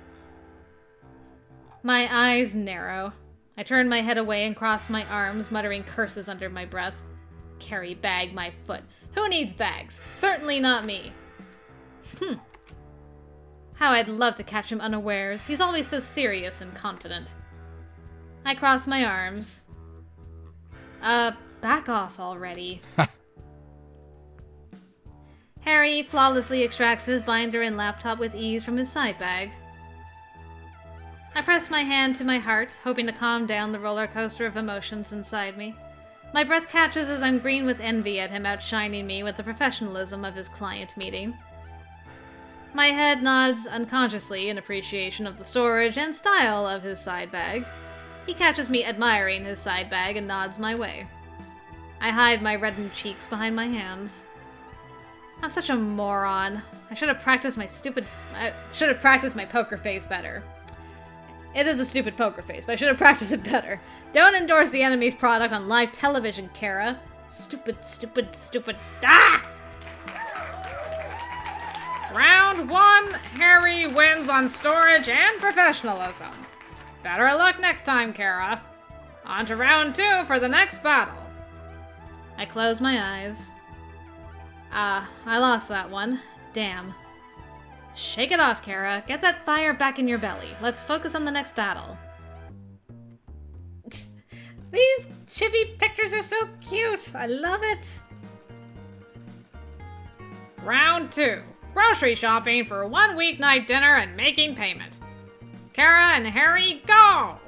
My eyes narrow. I turn my head away and cross my arms, muttering curses under my breath. Carry bag my foot. Who needs bags? Certainly not me. Hmm. How I'd love to catch him unawares. He's always so serious and confident. I cross my arms. Uh, back off already. Harry flawlessly extracts his binder and laptop with ease from his side bag. I press my hand to my heart, hoping to calm down the roller coaster of emotions inside me. My breath catches as I'm green with envy at him outshining me with the professionalism of his client meeting. My head nods unconsciously in appreciation of the storage and style of his side bag. He catches me admiring his side bag and nods my way. I hide my reddened cheeks behind my hands. I'm such a moron. I should have practiced my stupid. I should have practiced my poker face better. It is a stupid poker face, but I should have practiced it better. Don't endorse the enemy's product on live television, Cara. Stupid, stupid, stupid. Ah! Round one, Harry wins on storage and professionalism. Better luck next time, Cara. On to round two for the next battle. I close my eyes. Ah, I lost that one. Damn. Shake it off, Cara. Get that fire back in your belly. Let's focus on the next battle. These chibi pictures are so cute. I love it. Round two. Grocery shopping for one weeknight dinner and making payment. Cara and Harry, go!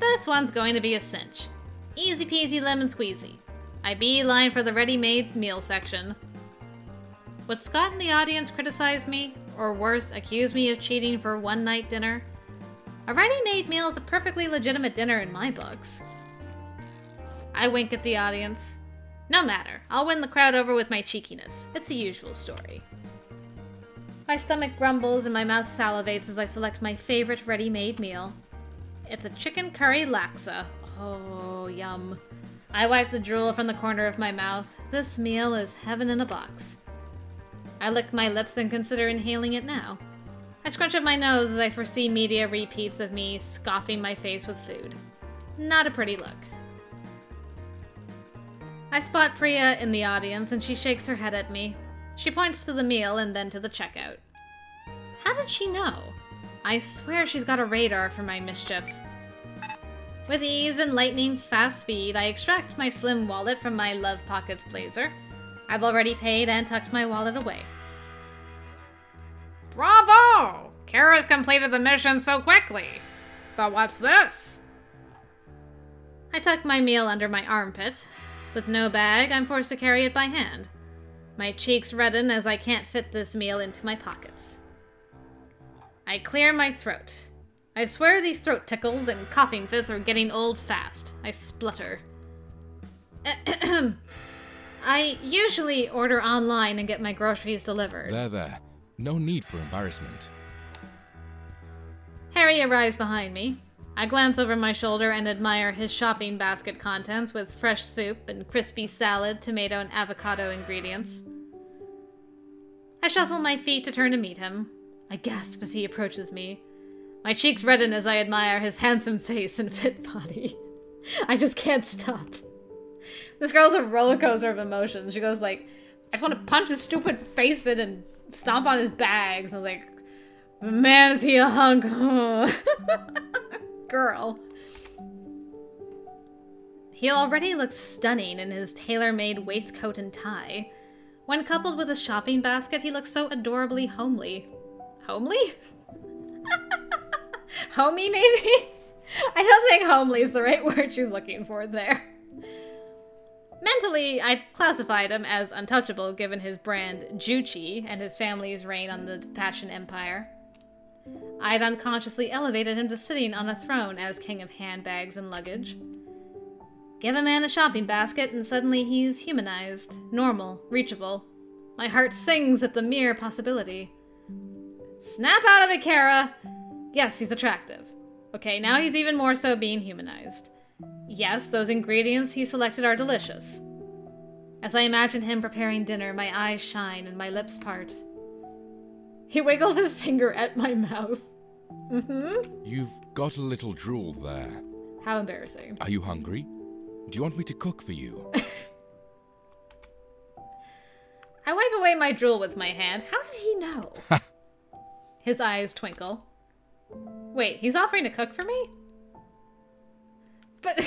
This one's going to be a cinch. Easy peasy lemon squeezy. I beeline for the ready-made meal section. Would Scott and the audience criticize me, or worse, accuse me of cheating for one night dinner? A ready-made meal is a perfectly legitimate dinner in my books. I wink at the audience. No matter, I'll win the crowd over with my cheekiness. It's the usual story. My stomach grumbles and my mouth salivates as I select my favorite ready made meal. It's a chicken curry laksa. Oh, yum. I wipe the drool from the corner of my mouth. This meal is heaven in a box. I lick my lips and consider inhaling it now. I scrunch up my nose as I foresee media repeats of me scoffing my face with food. Not a pretty look. I spot Priya in the audience and she shakes her head at me. She points to the meal and then to the checkout. How did she know? I swear she's got a radar for my mischief. With ease and lightning fast speed, I extract my slim wallet from my Love Pockets blazer. I've already paid and tucked my wallet away. Bravo! Cara's completed the mission so quickly. But what's this? I tuck my meal under my armpit. With no bag, I'm forced to carry it by hand. My cheeks redden as I can't fit this meal into my pockets. I clear my throat. I swear these throat tickles and coughing fits are getting old fast. I splutter. I usually order online and get my groceries delivered. There, there. No need for embarrassment. Harry arrives behind me. I glance over my shoulder and admire his shopping basket contents with fresh soup and crispy salad, tomato, and avocado ingredients. I shuffle my feet to turn to meet him. I gasp as he approaches me. My cheeks redden as I admire his handsome face and fit body. I just can't stop. This girl's a roller coaster of emotions. She goes like, I just want to punch his stupid face in and stomp on his bags. And like, man, is he a hunk? Girl. He already looks stunning in his tailor-made waistcoat and tie. When coupled with a shopping basket, he looks so adorably homely. Homely? Homey, maybe? I don't think homely is the right word she's looking for there. Mentally, I classified him as untouchable given his brand Jucci and his family's reign on the fashion empire. I'd unconsciously elevated him to sitting on a throne as king of handbags and luggage. Give a man a shopping basket and suddenly he's humanized, normal, reachable. My heart sings at the mere possibility. Snap out of it, Cara! Yes, he's attractive. Okay, now he's even more so being humanized. Yes, those ingredients he selected are delicious. As I imagine him preparing dinner, my eyes shine and my lips part. He wiggles his finger at my mouth. Mm-hmm. You've got a little drool there. How embarrassing. Are you hungry? Do you want me to cook for you? I wipe away my drool with my hand. How did he know? His eyes twinkle. Wait, he's offering to cook for me? But.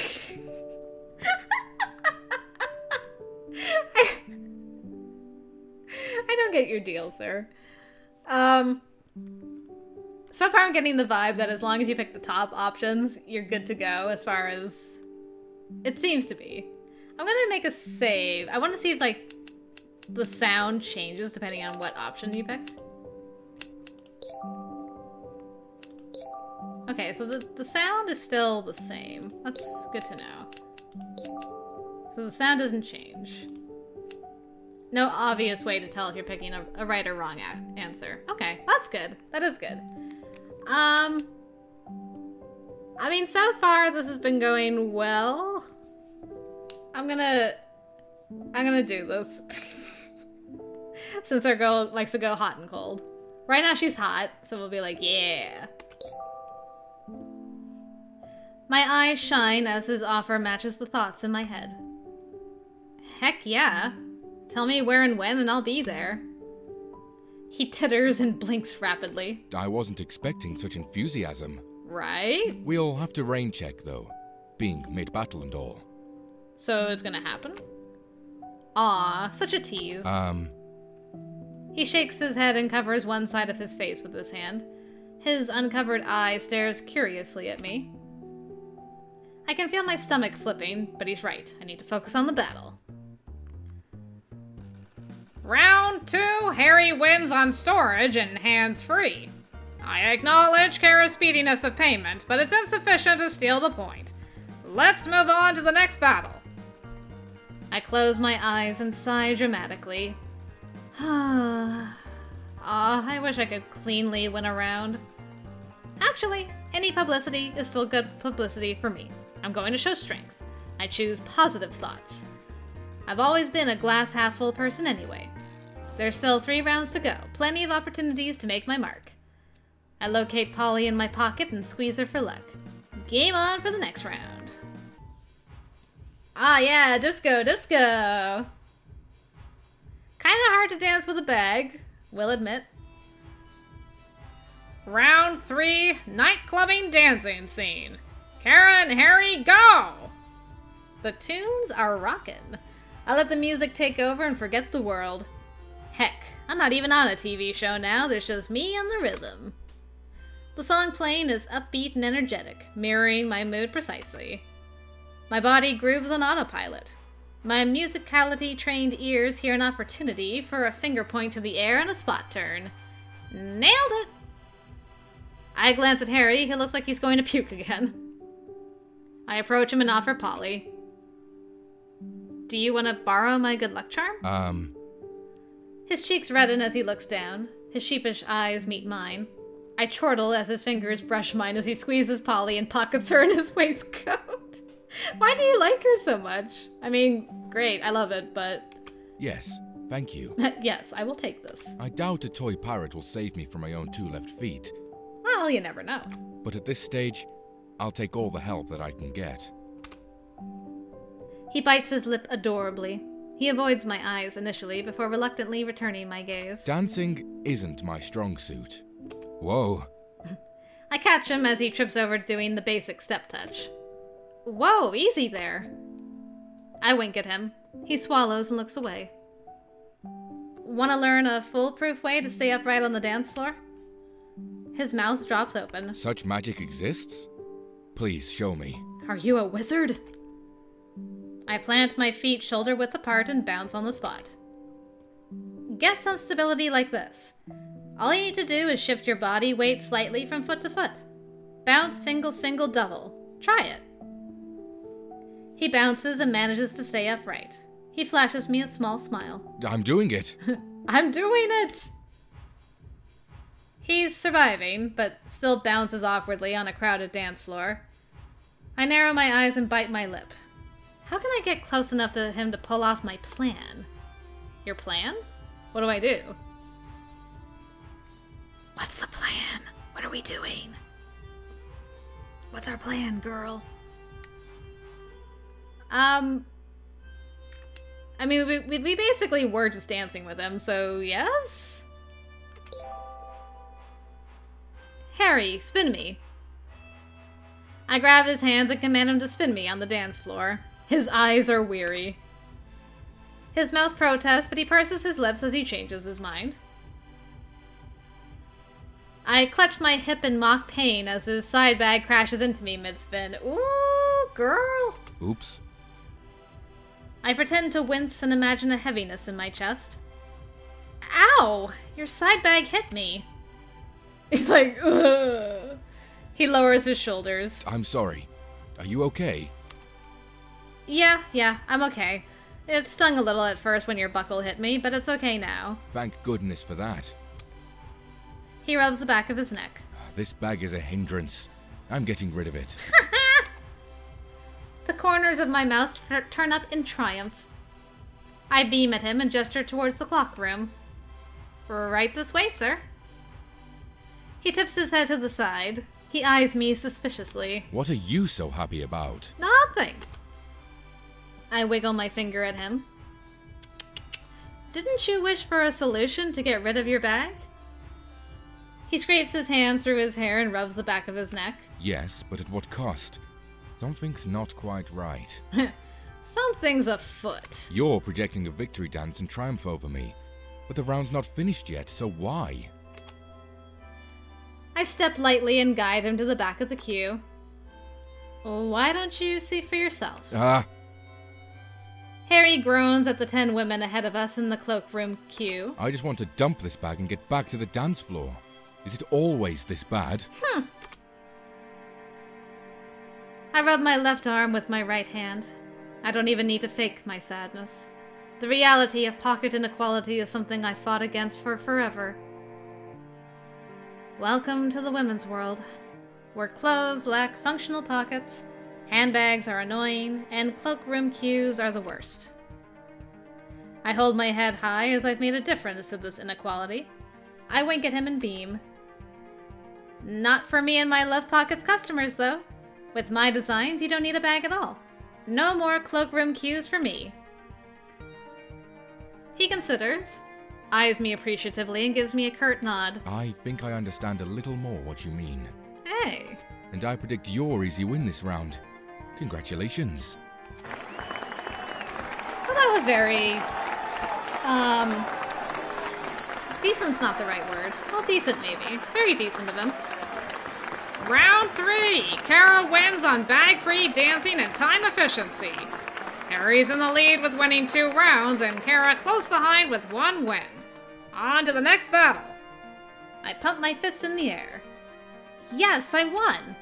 I... I don't get your deal, sir. Um. So far, I'm getting the vibe that as long as you pick the top options, you're good to go as far as. It seems to be. I'm gonna make a save. I want to see if, like, the sound changes depending on what option you pick. Okay, so the, the sound is still the same. That's good to know. So the sound doesn't change. No obvious way to tell if you're picking a, a right or wrong answer. Okay, that's good. That is good. Um, I mean, so far this has been going well. I'm gonna, I'm gonna do this. Since our girl likes to go hot and cold. Right now she's hot, so we'll be like, yeah. My eyes shine as his offer matches the thoughts in my head. Heck yeah. Tell me where and when and I'll be there. He titters and blinks rapidly. I wasn't expecting such enthusiasm. Right? We'll have to rain check, though, being mid-battle and all. So it's gonna happen? Aw, such a tease. Um, He shakes his head and covers one side of his face with his hand. His uncovered eye stares curiously at me. I can feel my stomach flipping, but he's right. I need to focus on the battle. Round two, Harry wins on storage and hands free. I acknowledge Cara's speediness of payment, but it's insufficient to steal the point. Let's move on to the next battle. I close my eyes and sigh dramatically. I Aw, ah, I wish I could cleanly win around. Actually, any publicity is still good publicity for me. I'm going to show strength. I choose positive thoughts. I've always been a glass half full person anyway. There's still three rounds to go, plenty of opportunities to make my mark. I locate Polly in my pocket and squeeze her for luck. Game on for the next round. Ah, yeah, disco, disco! Kinda hard to dance with a bag, will admit. Round three, nightclubbing dancing scene. Cara and Harry, go! The tunes are rockin'. I let the music take over and forget the world. Heck, I'm not even on a TV show now, there's just me and the rhythm. The song playing is upbeat and energetic, mirroring my mood precisely. My body grooves on autopilot. My musicality trained ears hear an opportunity for a finger point to the air and a spot turn. Nailed it! I glance at Harry, he looks like he's going to puke again. I approach him and offer Polly. Do you want to borrow my good luck charm? Um, His cheeks redden as he looks down. His sheepish eyes meet mine. I chortle as his fingers brush mine as he squeezes Polly and pockets her in his waistcoat. Why do you like her so much? I mean, great, I love it, but yes, thank you. yes, I will take this. I doubt a toy parrot will save me from my own two left feet, Well, you never know. but at this stage, I'll take all the help that I can get. He bites his lip adorably. He avoids my eyes initially before reluctantly returning my gaze. Dancing isn't my strong suit. Whoa, I catch him as he trips over doing the basic step touch. Whoa, easy there. I wink at him. He swallows and looks away. Want to learn a foolproof way to stay upright on the dance floor? His mouth drops open. such magic exists? Please show me. Are you a wizard? I plant my feet shoulder width apart and bounce on the spot. Get some stability like this. All you need to do is shift your body weight slightly from foot to foot. Bounce single, single, double. Try it. He bounces and manages to stay upright. He flashes me a small smile. I'm doing it. I'm doing it! He's surviving, but still bounces awkwardly on a crowded dance floor. I narrow my eyes and bite my lip. How can I get close enough to him to pull off my plan? Your plan? What do I do? What's the plan? What are we doing? What's our plan, girl? Um. I mean, we, we, basically were just dancing with him, so yes? Harry, spin me. I grab his hands and command him to spin me on the dance floor. His eyes are weary. His mouth protests, but he purses his lips as he changes his mind. I clutch my hip in mock pain as his side bag crashes into me mid spin. Ooh, girl! Oops. I pretend to wince and imagine a heaviness in my chest. Ow! Your side bag hit me. He's like, Ugh. He lowers his shoulders. I'm sorry. Are you okay? Yeah, yeah, I'm okay. It stung a little at first when your buckle hit me, but it's okay now. Thank goodness for that. He rubs the back of his neck. This bag is a hindrance. I'm getting rid of it. The corners of my mouth tur- turn up in triumph. I beam at him and gesture towards the clock room. Right this way, sir. He tips his head to the side. He eyes me suspiciously. What are you so happy about? Nothing. I wiggle my finger at him. Didn't you wish for a solution to get rid of your bag? He scrapes his hand through his hair and rubs the back of his neck. Yes, but at what cost? Something's not quite right. Something's afoot. You're projecting a victory dance and triumph over me. But the round's not finished yet, so why? I step lightly and guide him to the back of the queue. Why don't you see for yourself? Ah, Harry groans at the ten women ahead of us in the cloakroom queue. I just want to dump this bag and get back to the dance floor. Is it always this bad? I rub my left arm with my right hand. I don't even need to fake my sadness. The reality of pocket inequality is something I fought against for forever. Welcome to the women's world, where clothes lack functional pockets, handbags are annoying, and cloakroom queues are the worst. I hold my head high as I've made a difference to this inequality. I wink at him and beam. Not for me and my Love Pockets customers, though. With my designs, you don't need a bag at all. No more cloakroom queues for me. He considers, eyes me appreciatively, and gives me a curt nod. I think I understand a little more what you mean. Hey, And I predict your easy win this round. Congratulations. well, that was very. Um. Decent's not the right word. Well, decent maybe. Very decent of him. Round three. Cara wins on bag free dancing and time efficiency. Harry's in the lead with winning two rounds, and Cara close behind with one win. On to the next battle. I pump my fists in the air. Yes, I won!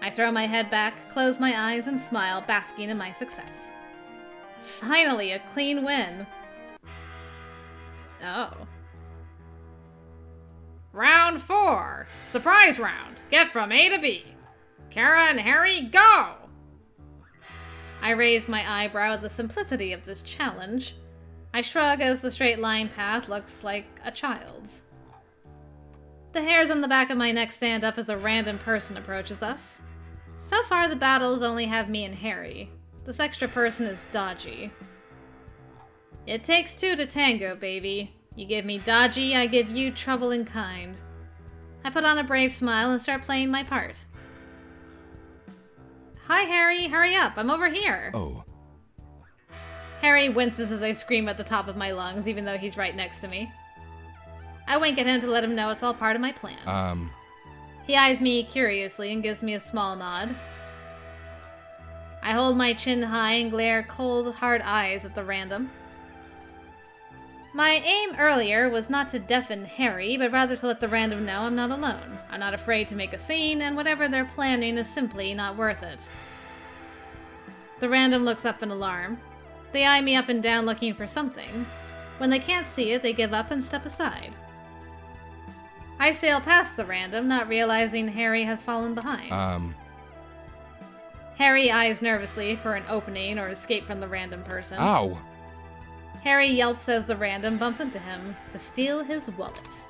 I throw my head back, close my eyes, and smile, basking in my success. Finally, a clean win. Oh. Round four. Surprise round. Get from A to B. Cara and Harry, go! I raise my eyebrow at the simplicity of this challenge. I shrug as the straight line path looks like a child's. The hairs on the back of my neck stand up as a random person approaches us. So far, the battles only have me and Harry. This extra person is dodgy. It takes two to tango, baby. You give me dodgy, I give you trouble in kind. I put on a brave smile and start playing my part. Hi, Harry, hurry up, I'm over here. Oh, Harry winces as I scream at the top of my lungs, even though he's right next to me. I wink at him to let him know it's all part of my plan. um, He eyes me curiously and gives me a small nod. I hold my chin high and glare cold, hard eyes at the random. My aim earlier was not to deafen Harry, but rather to let the random know I'm not alone. I'm not afraid to make a scene, and whatever they're planning is simply not worth it. The random looks up in alarm. They eye me up and down looking for something. When they can't see it, they give up and step aside. I sail past the random, not realizing Harry has fallen behind. um, Harry eyes nervously for an opening or escape from the random person. ow! Harry yelps as the random bumps into him to steal his wallet.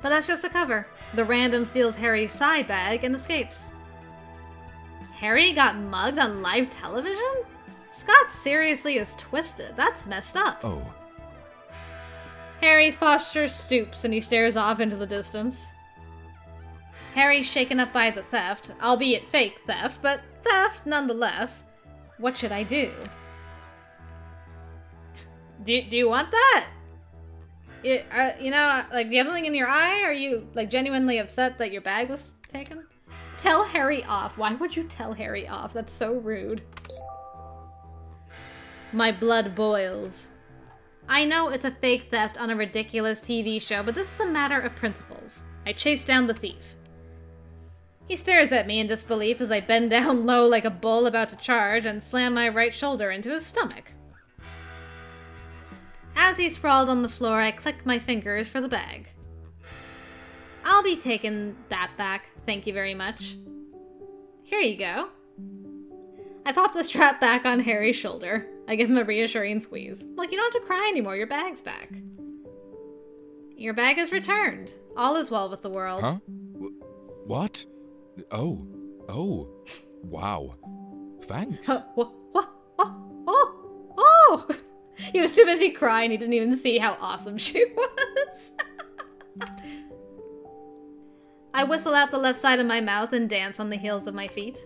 But that's just a cover. The random steals Harry's side bag and escapes. Harry got mugged on live television? Scott seriously is twisted. That's messed up. Oh, Harry's posture stoops and he stares off into the distance. Harry's shaken up by the theft, albeit fake theft, but theft nonetheless. What should I do? Do, do you want that? It, uh, you know, like, do you have something in your eye? Are you, like, genuinely upset that your bag was taken? Tell Harry off. Why would you tell Harry off? That's so rude. My blood boils. I know it's a fake theft on a ridiculous TV show, but this is a matter of principles. I chase down the thief. He stares at me in disbelief as I bend down low like a bull about to charge and slam my right shoulder into his stomach. As he sprawled on the floor, I click my fingers for the bag. I'll be taking that back, thank you very much. Here you go. I pop the strap back on Harry's shoulder. I give him a reassuring squeeze. Look, you don't have to cry anymore. Your bag's back. Your bag is returned. All is well with the world. huh? W- what? Oh, oh, wow. Thanks. Huh, wha- wha- wha- Oh, oh! He was too busy crying, he didn't even see how awesome she was. I whistle out the left side of my mouth and dance on the heels of my feet.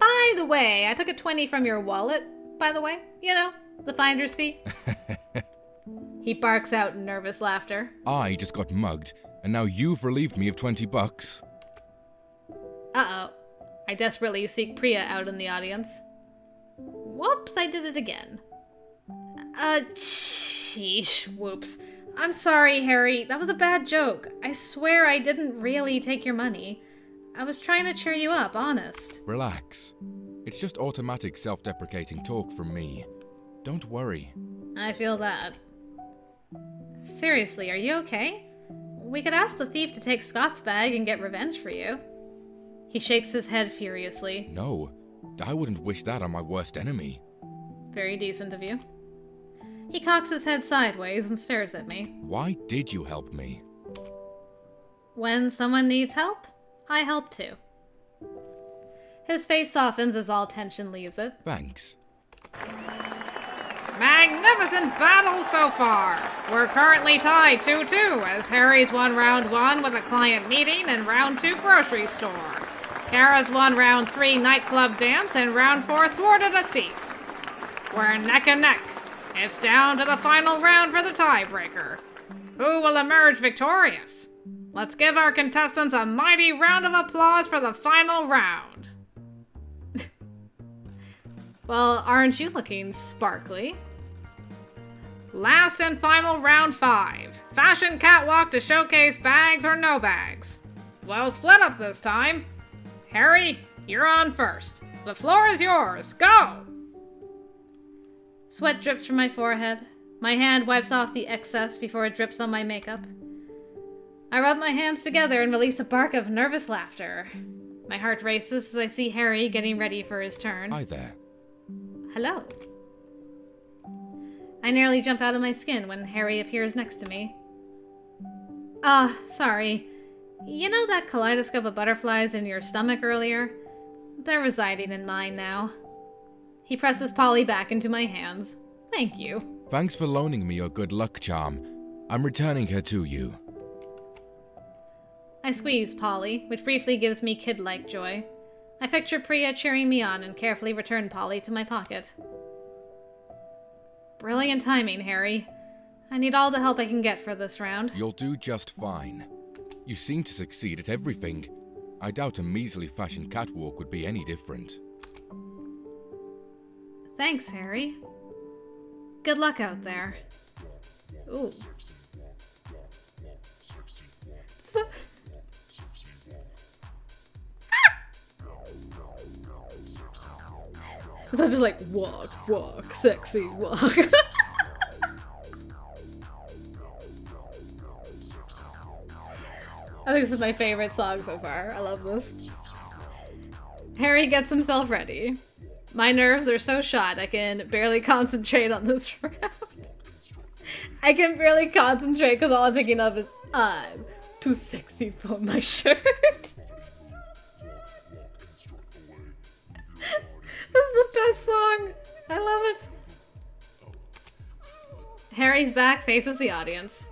By the way, I took a 20 from your wallet, by the way. You know, the finder's fee. he barks out in nervous laughter. I just got mugged, and now you've relieved me of 20 bucks. Uh oh. I desperately seek Priya out in the audience. Whoops, I did it again. Uh, sheesh, whoops. I'm sorry, Harry. That was a bad joke. I swear I didn't really take your money. I was trying to cheer you up, honest. Relax. It's just automatic self deprecating talk from me. Don't worry. I feel that. Seriously, are you okay? We could ask the thief to take Scott's bag and get revenge for you. He shakes his head furiously. No, I wouldn't wish that on my worst enemy. Very decent of you. He cocks his head sideways and stares at me. Why did you help me? When someone needs help, I help too. His face softens as all tension leaves it. Thanks. Magnificent battle so far! We're currently tied 2 2 as Harry's won round 1 with a client meeting and round 2 grocery store. Cara's won round 3 nightclub dance and round 4 thwarted a thief. We're neck and neck. It's down to the final round for the tiebreaker. Who will emerge victorious? Let's give our contestants a mighty round of applause for the final round. Well, aren't you looking sparkly? Last and final round five. Fashion catwalk to showcase bags or no bags. Well split up this time. Harry, you're on first. The floor is yours. Go! Sweat drips from my forehead. My hand wipes off the excess before it drips on my makeup. I rub my hands together and release a bark of nervous laughter. My heart races as I see Harry getting ready for his turn. Hi there. Hello. I nearly jump out of my skin when Harry appears next to me. Ah, sorry. You know that kaleidoscope of butterflies in your stomach earlier? They're residing in mine now. He presses Polly back into my hands. Thank you. Thanks for loaning me your good luck charm. I'm returning her to you. I squeeze Polly, which briefly gives me kid like joy. I picture Priya cheering me on and carefully return Polly to my pocket. Brilliant timing, Harry. I need all the help I can get for this round. You'll do just fine. You seem to succeed at everything. I doubt a measly fashioned catwalk would be any different. Thanks, Harry. Good luck out there. Ooh. Is that just like walk, walk, sexy walk? I think this is my favorite song so far. I love this. Harry gets himself ready. My nerves are so shot I can barely concentrate on this round. I can barely concentrate because all I'm thinking of is I'm too sexy for my shirt. This is the best song. I love it. Harry's back faces the audience.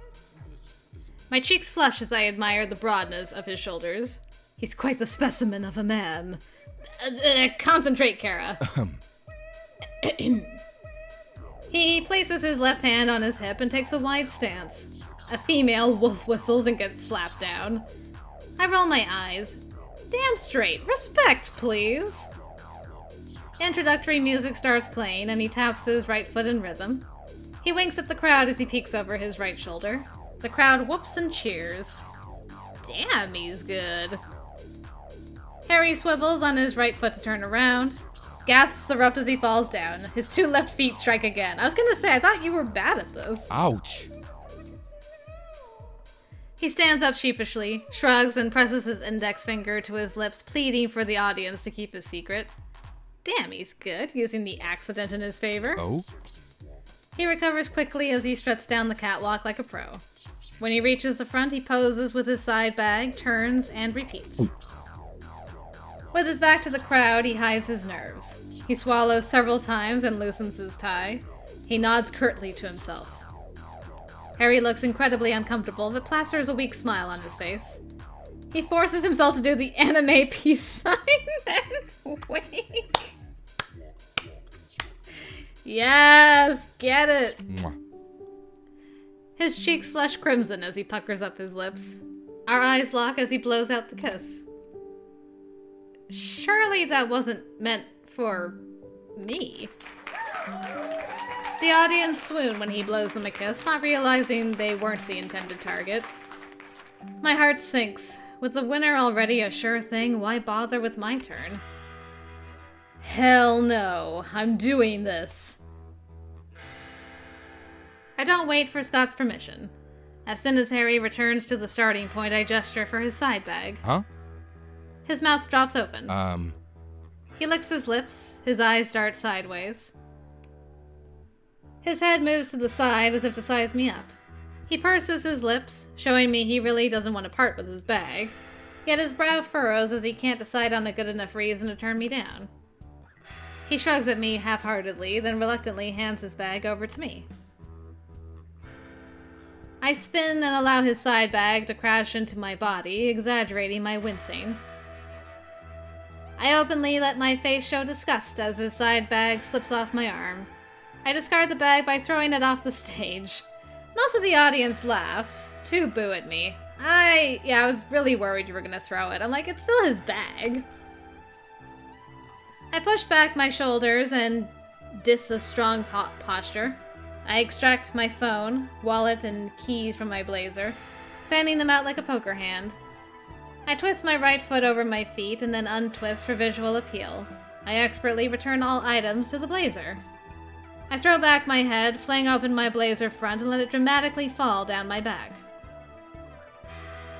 My cheeks flush as I admire the broadness of his shoulders. He's quite the specimen of a man. Uh, uh, concentrate, Cara. he places his left hand on his hip and takes a wide stance. A female wolf whistles and gets slapped down. I roll my eyes. Damn straight. Respect, please. Introductory music starts playing and he taps his right foot in rhythm. He winks at the crowd as he peeks over his right shoulder. The crowd whoops and cheers. Damn, he's good. Harry swivels on his right foot to turn around. Gasps erupt as he falls down. His two left feet strike again. I was gonna say, I thought you were bad at this. Ouch! He stands up sheepishly, shrugs, and presses his index finger to his lips, pleading for the audience to keep his secret. Damn, he's good, using the accident in his favor. Oh? He recovers quickly as he struts down the catwalk like a pro. When he reaches the front, he poses with his side bag, turns, and repeats. With his back to the crowd, he hides his nerves. He swallows several times and loosens his tie. He nods curtly to himself. Harry looks incredibly uncomfortable, but plasters a weak smile on his face. He forces himself to do the anime peace sign and wink. Yes, get it. Mwah. His cheeks flush crimson as he puckers up his lips. Our eyes lock as he blows out the kiss. Surely that wasn't meant for me. The audience swoon when he blows them a kiss, not realizing they weren't the intended target. My heart sinks. With the winner already a sure thing, why bother with my turn? Hell no, I'm doing this. I don't wait for Scott's permission. As soon as Harry returns to the starting point, I gesture for his side bag. Huh? His mouth drops open. Um, He licks his lips, his eyes dart sideways. His head moves to the side as if to size me up. He purses his lips, showing me he really doesn't want to part with his bag, yet his brow furrows as he can't decide on a good enough reason to turn me down. He shrugs at me half heartedly, then reluctantly hands his bag over to me. I spin and allow his side bag to crash into my body, exaggerating my wincing. I openly let my face show disgust as his side bag slips off my arm. I discard the bag by throwing it off the stage. Most of the audience laughs. Two boo at me. I, yeah, I was really worried you were gonna throw it. I'm like, it's still his bag. I push back my shoulders and diss a strong po- posture. I extract my phone, wallet, and keys from my blazer, fanning them out like a poker hand. I twist my right foot over my feet and then untwist for visual appeal. I expertly return all items to the blazer. I throw back my head, fling open my blazer front, and let it dramatically fall down my back.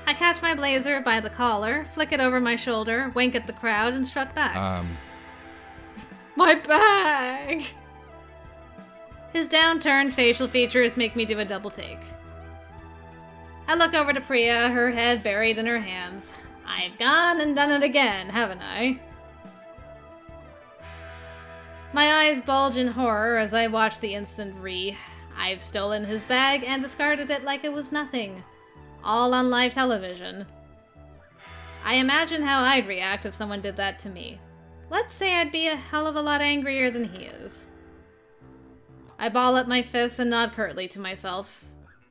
I catch my blazer by the collar, flick it over my shoulder, wink at the crowd, and strut back. um, My bag! His downturned facial features make me do a double take. I look over to Priya, her head buried in her hands. I've gone and done it again, haven't I? My eyes bulge in horror as I watch the instant re. I've stolen his bag and discarded it like it was nothing. All on live television. I imagine how I'd react if someone did that to me. Let's say I'd be a hell of a lot angrier than he is. I ball up my fists and nod curtly to myself.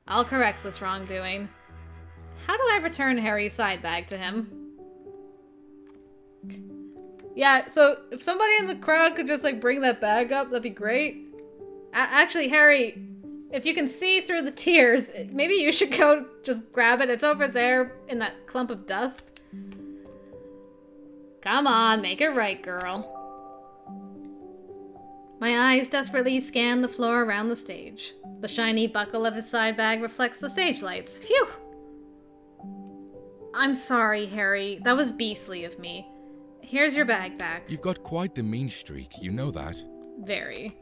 I'll correct this wrongdoing. How do I return Harry's side bag to him? Yeah, so if somebody in the crowd could just like bring that bag up, that'd be great. A- actually, Harry, if you can see through the tears, maybe you should go just grab it. It's over there in that clump of dust. Come on, make it right, girl. My eyes desperately scan the floor around the stage. The shiny buckle of his side bag reflects the stage lights. Phew! I'm sorry, Harry. That was beastly of me. Here's your bag back. you've got quite the mean streak, you know that. Very.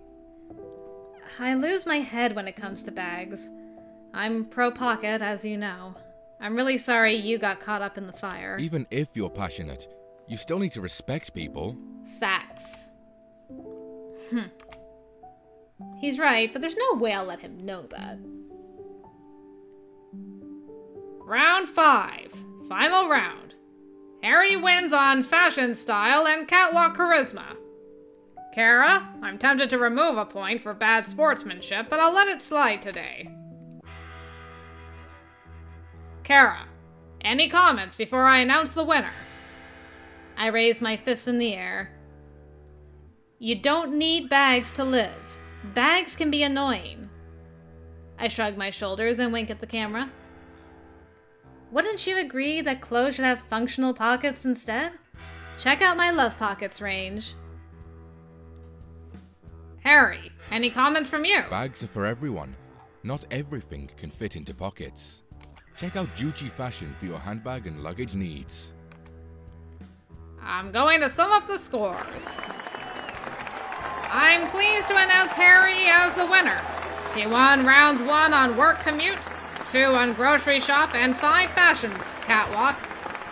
I lose my head when it comes to bags. I'm pro pocket, as you know. I'm really sorry you got caught up in the fire. Even if you're passionate, you still need to respect people. Facts. Hmm. He's right, but there's no way I'll let him know that. Round five. Final round. Harry wins on fashion style and catwalk charisma. Cara, I'm tempted to remove a point for bad sportsmanship, but I'll let it slide today. Cara, any comments before I announce the winner? I raise my fist in the air. You don't need bags to live. Bags can be annoying. I shrug my shoulders and wink at the camera. Wouldn't you agree that clothes should have functional pockets instead? Check out my Love Pockets range. Harry, any comments from you? Bags are for everyone. Not everything can fit into pockets. Check out Jucci Fashion for your handbag and luggage needs. I'm going to sum up the scores. I'm pleased to announce Harry as the winner. He won rounds one on work commute, two on grocery shop, and five fashion catwalk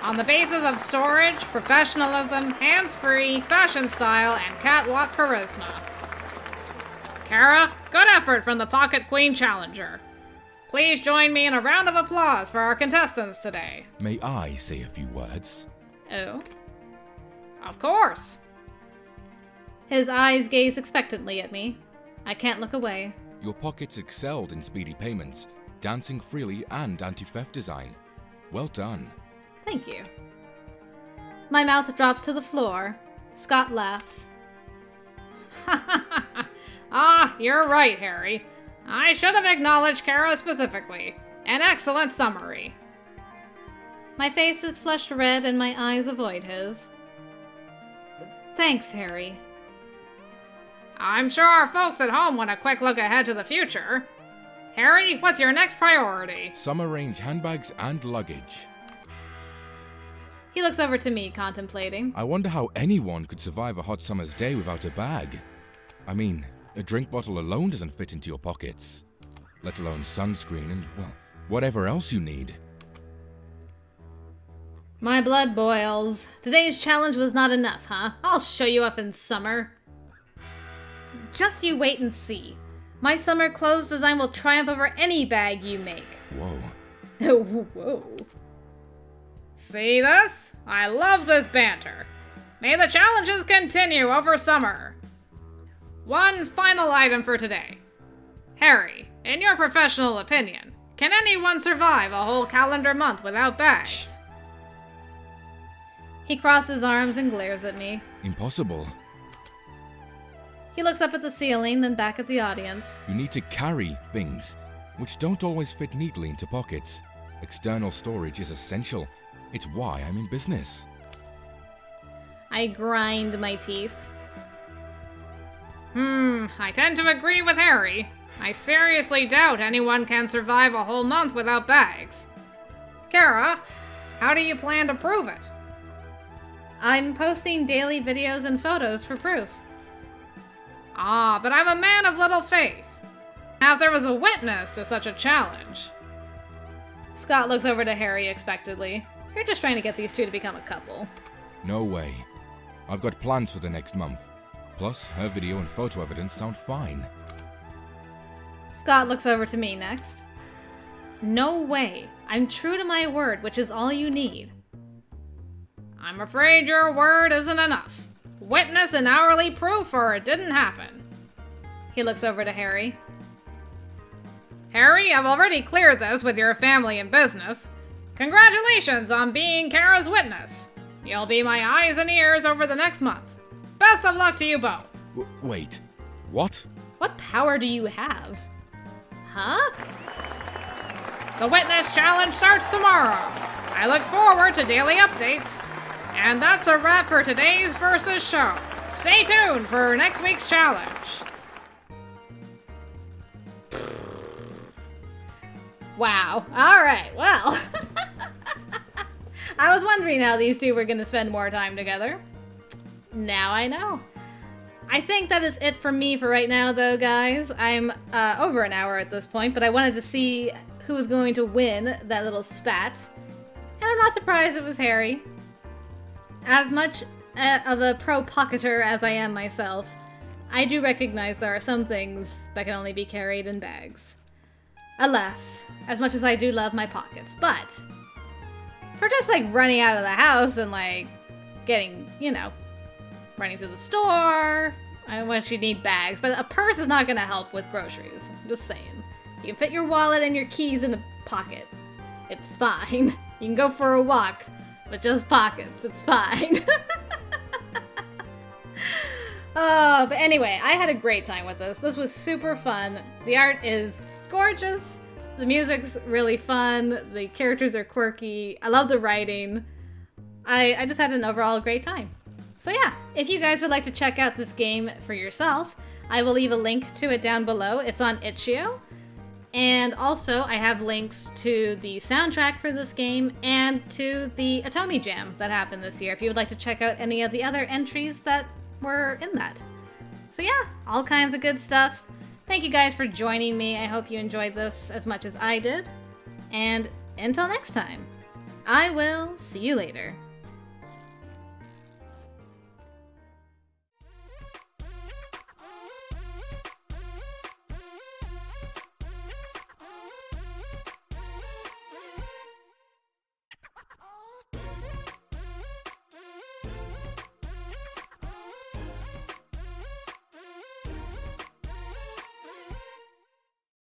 on the basis of storage, professionalism, hands free, fashion style, and catwalk charisma. Cara, good effort from the Pocket Queen Challenger. Please join me in a round of applause for our contestants today. May I say a few words? Oh. Of course. His eyes gaze expectantly at me. I can't look away. Your pockets excelled in speedy payments, dancing freely, and anti theft design. Well done. Thank you. My mouth drops to the floor. Scott laughs. ah, you're right, Harry. I should have acknowledged Cara specifically. An excellent summary. My face is flushed red and my eyes avoid his. Thanks, Harry. I'm sure our folks at home want a quick look ahead to the future. Harry, what's your next priority? Summer range handbags and luggage. He looks over to me, contemplating. I wonder how anyone could survive a hot summer's day without a bag. I mean, a drink bottle alone doesn't fit into your pockets, let alone sunscreen and, well, whatever else you need. My blood boils. Today's challenge was not enough, huh? I'll show you up in summer. Just you wait and see. My summer clothes design will triumph over any bag you make. Whoa. Whoa. See this? I love this banter. May the challenges continue over summer. One final item for today. Harry, in your professional opinion, can anyone survive a whole calendar month without bags? He crosses arms and glares at me. Impossible. He looks up at the ceiling, then back at the audience. You need to carry things, which don't always fit neatly into pockets. External storage is essential. It's why I'm in business. I grind my teeth. Hmm, I tend to agree with Harry. I seriously doubt anyone can survive a whole month without bags. Cara, how do you plan to prove it? I'm posting daily videos and photos for proof. Ah, but I'm a man of little faith. As there was a witness to such a challenge. Scott looks over to Harry expectantly. You're just trying to get these two to become a couple. No way. I've got plans for the next month. Plus, her video and photo evidence sound fine. Scott looks over to me next. No way. I'm true to my word, which is all you need. I'm afraid your word isn't enough. Witness and hourly proof or it didn't happen. He looks over to Harry. Harry, I've already cleared this with your family and business. Congratulations on being Cara's witness. You'll be my eyes and ears over the next month. Best of luck to you both. W- wait. What? What power do you have? Huh? The witness challenge starts tomorrow. I look forward to daily updates. And that's a wrap for today's Versus show. Stay tuned for next week's challenge. Wow. All right. Well, I was wondering how these two were going to spend more time together. Now I know. I think that is it for me for right now, though, guys. I'm uh, over an hour at this point, but I wanted to see who was going to win that little spat. And I'm not surprised it was Harry. As much uh, of a pro pocketer as I am myself, I do recognize there are some things that can only be carried in bags. Alas, as much as I do love my pockets, but for just like running out of the house and like getting, you know, running to the store, I wish you need bags, but a purse is not going to help with groceries. I'm just saying. You can fit your wallet and your keys in a pocket. It's fine. You can go for a walk, but just pockets. It's fine. oh, but anyway, I had a great time with this. This was super fun. The art is gorgeous. The music's really fun. The characters are quirky. I love the writing. I, I just had an overall great time. So yeah, if you guys would like to check out this game for yourself, I will leave a link to it down below. It's on itch.io. And also, I have links to the soundtrack for this game and to the Otome Jam that happened this year if you would like to check out any of the other entries that were in that. So yeah, all kinds of good stuff. Thank you guys for joining me. I hope you enjoyed this as much as I did. And until next time, I will see you later.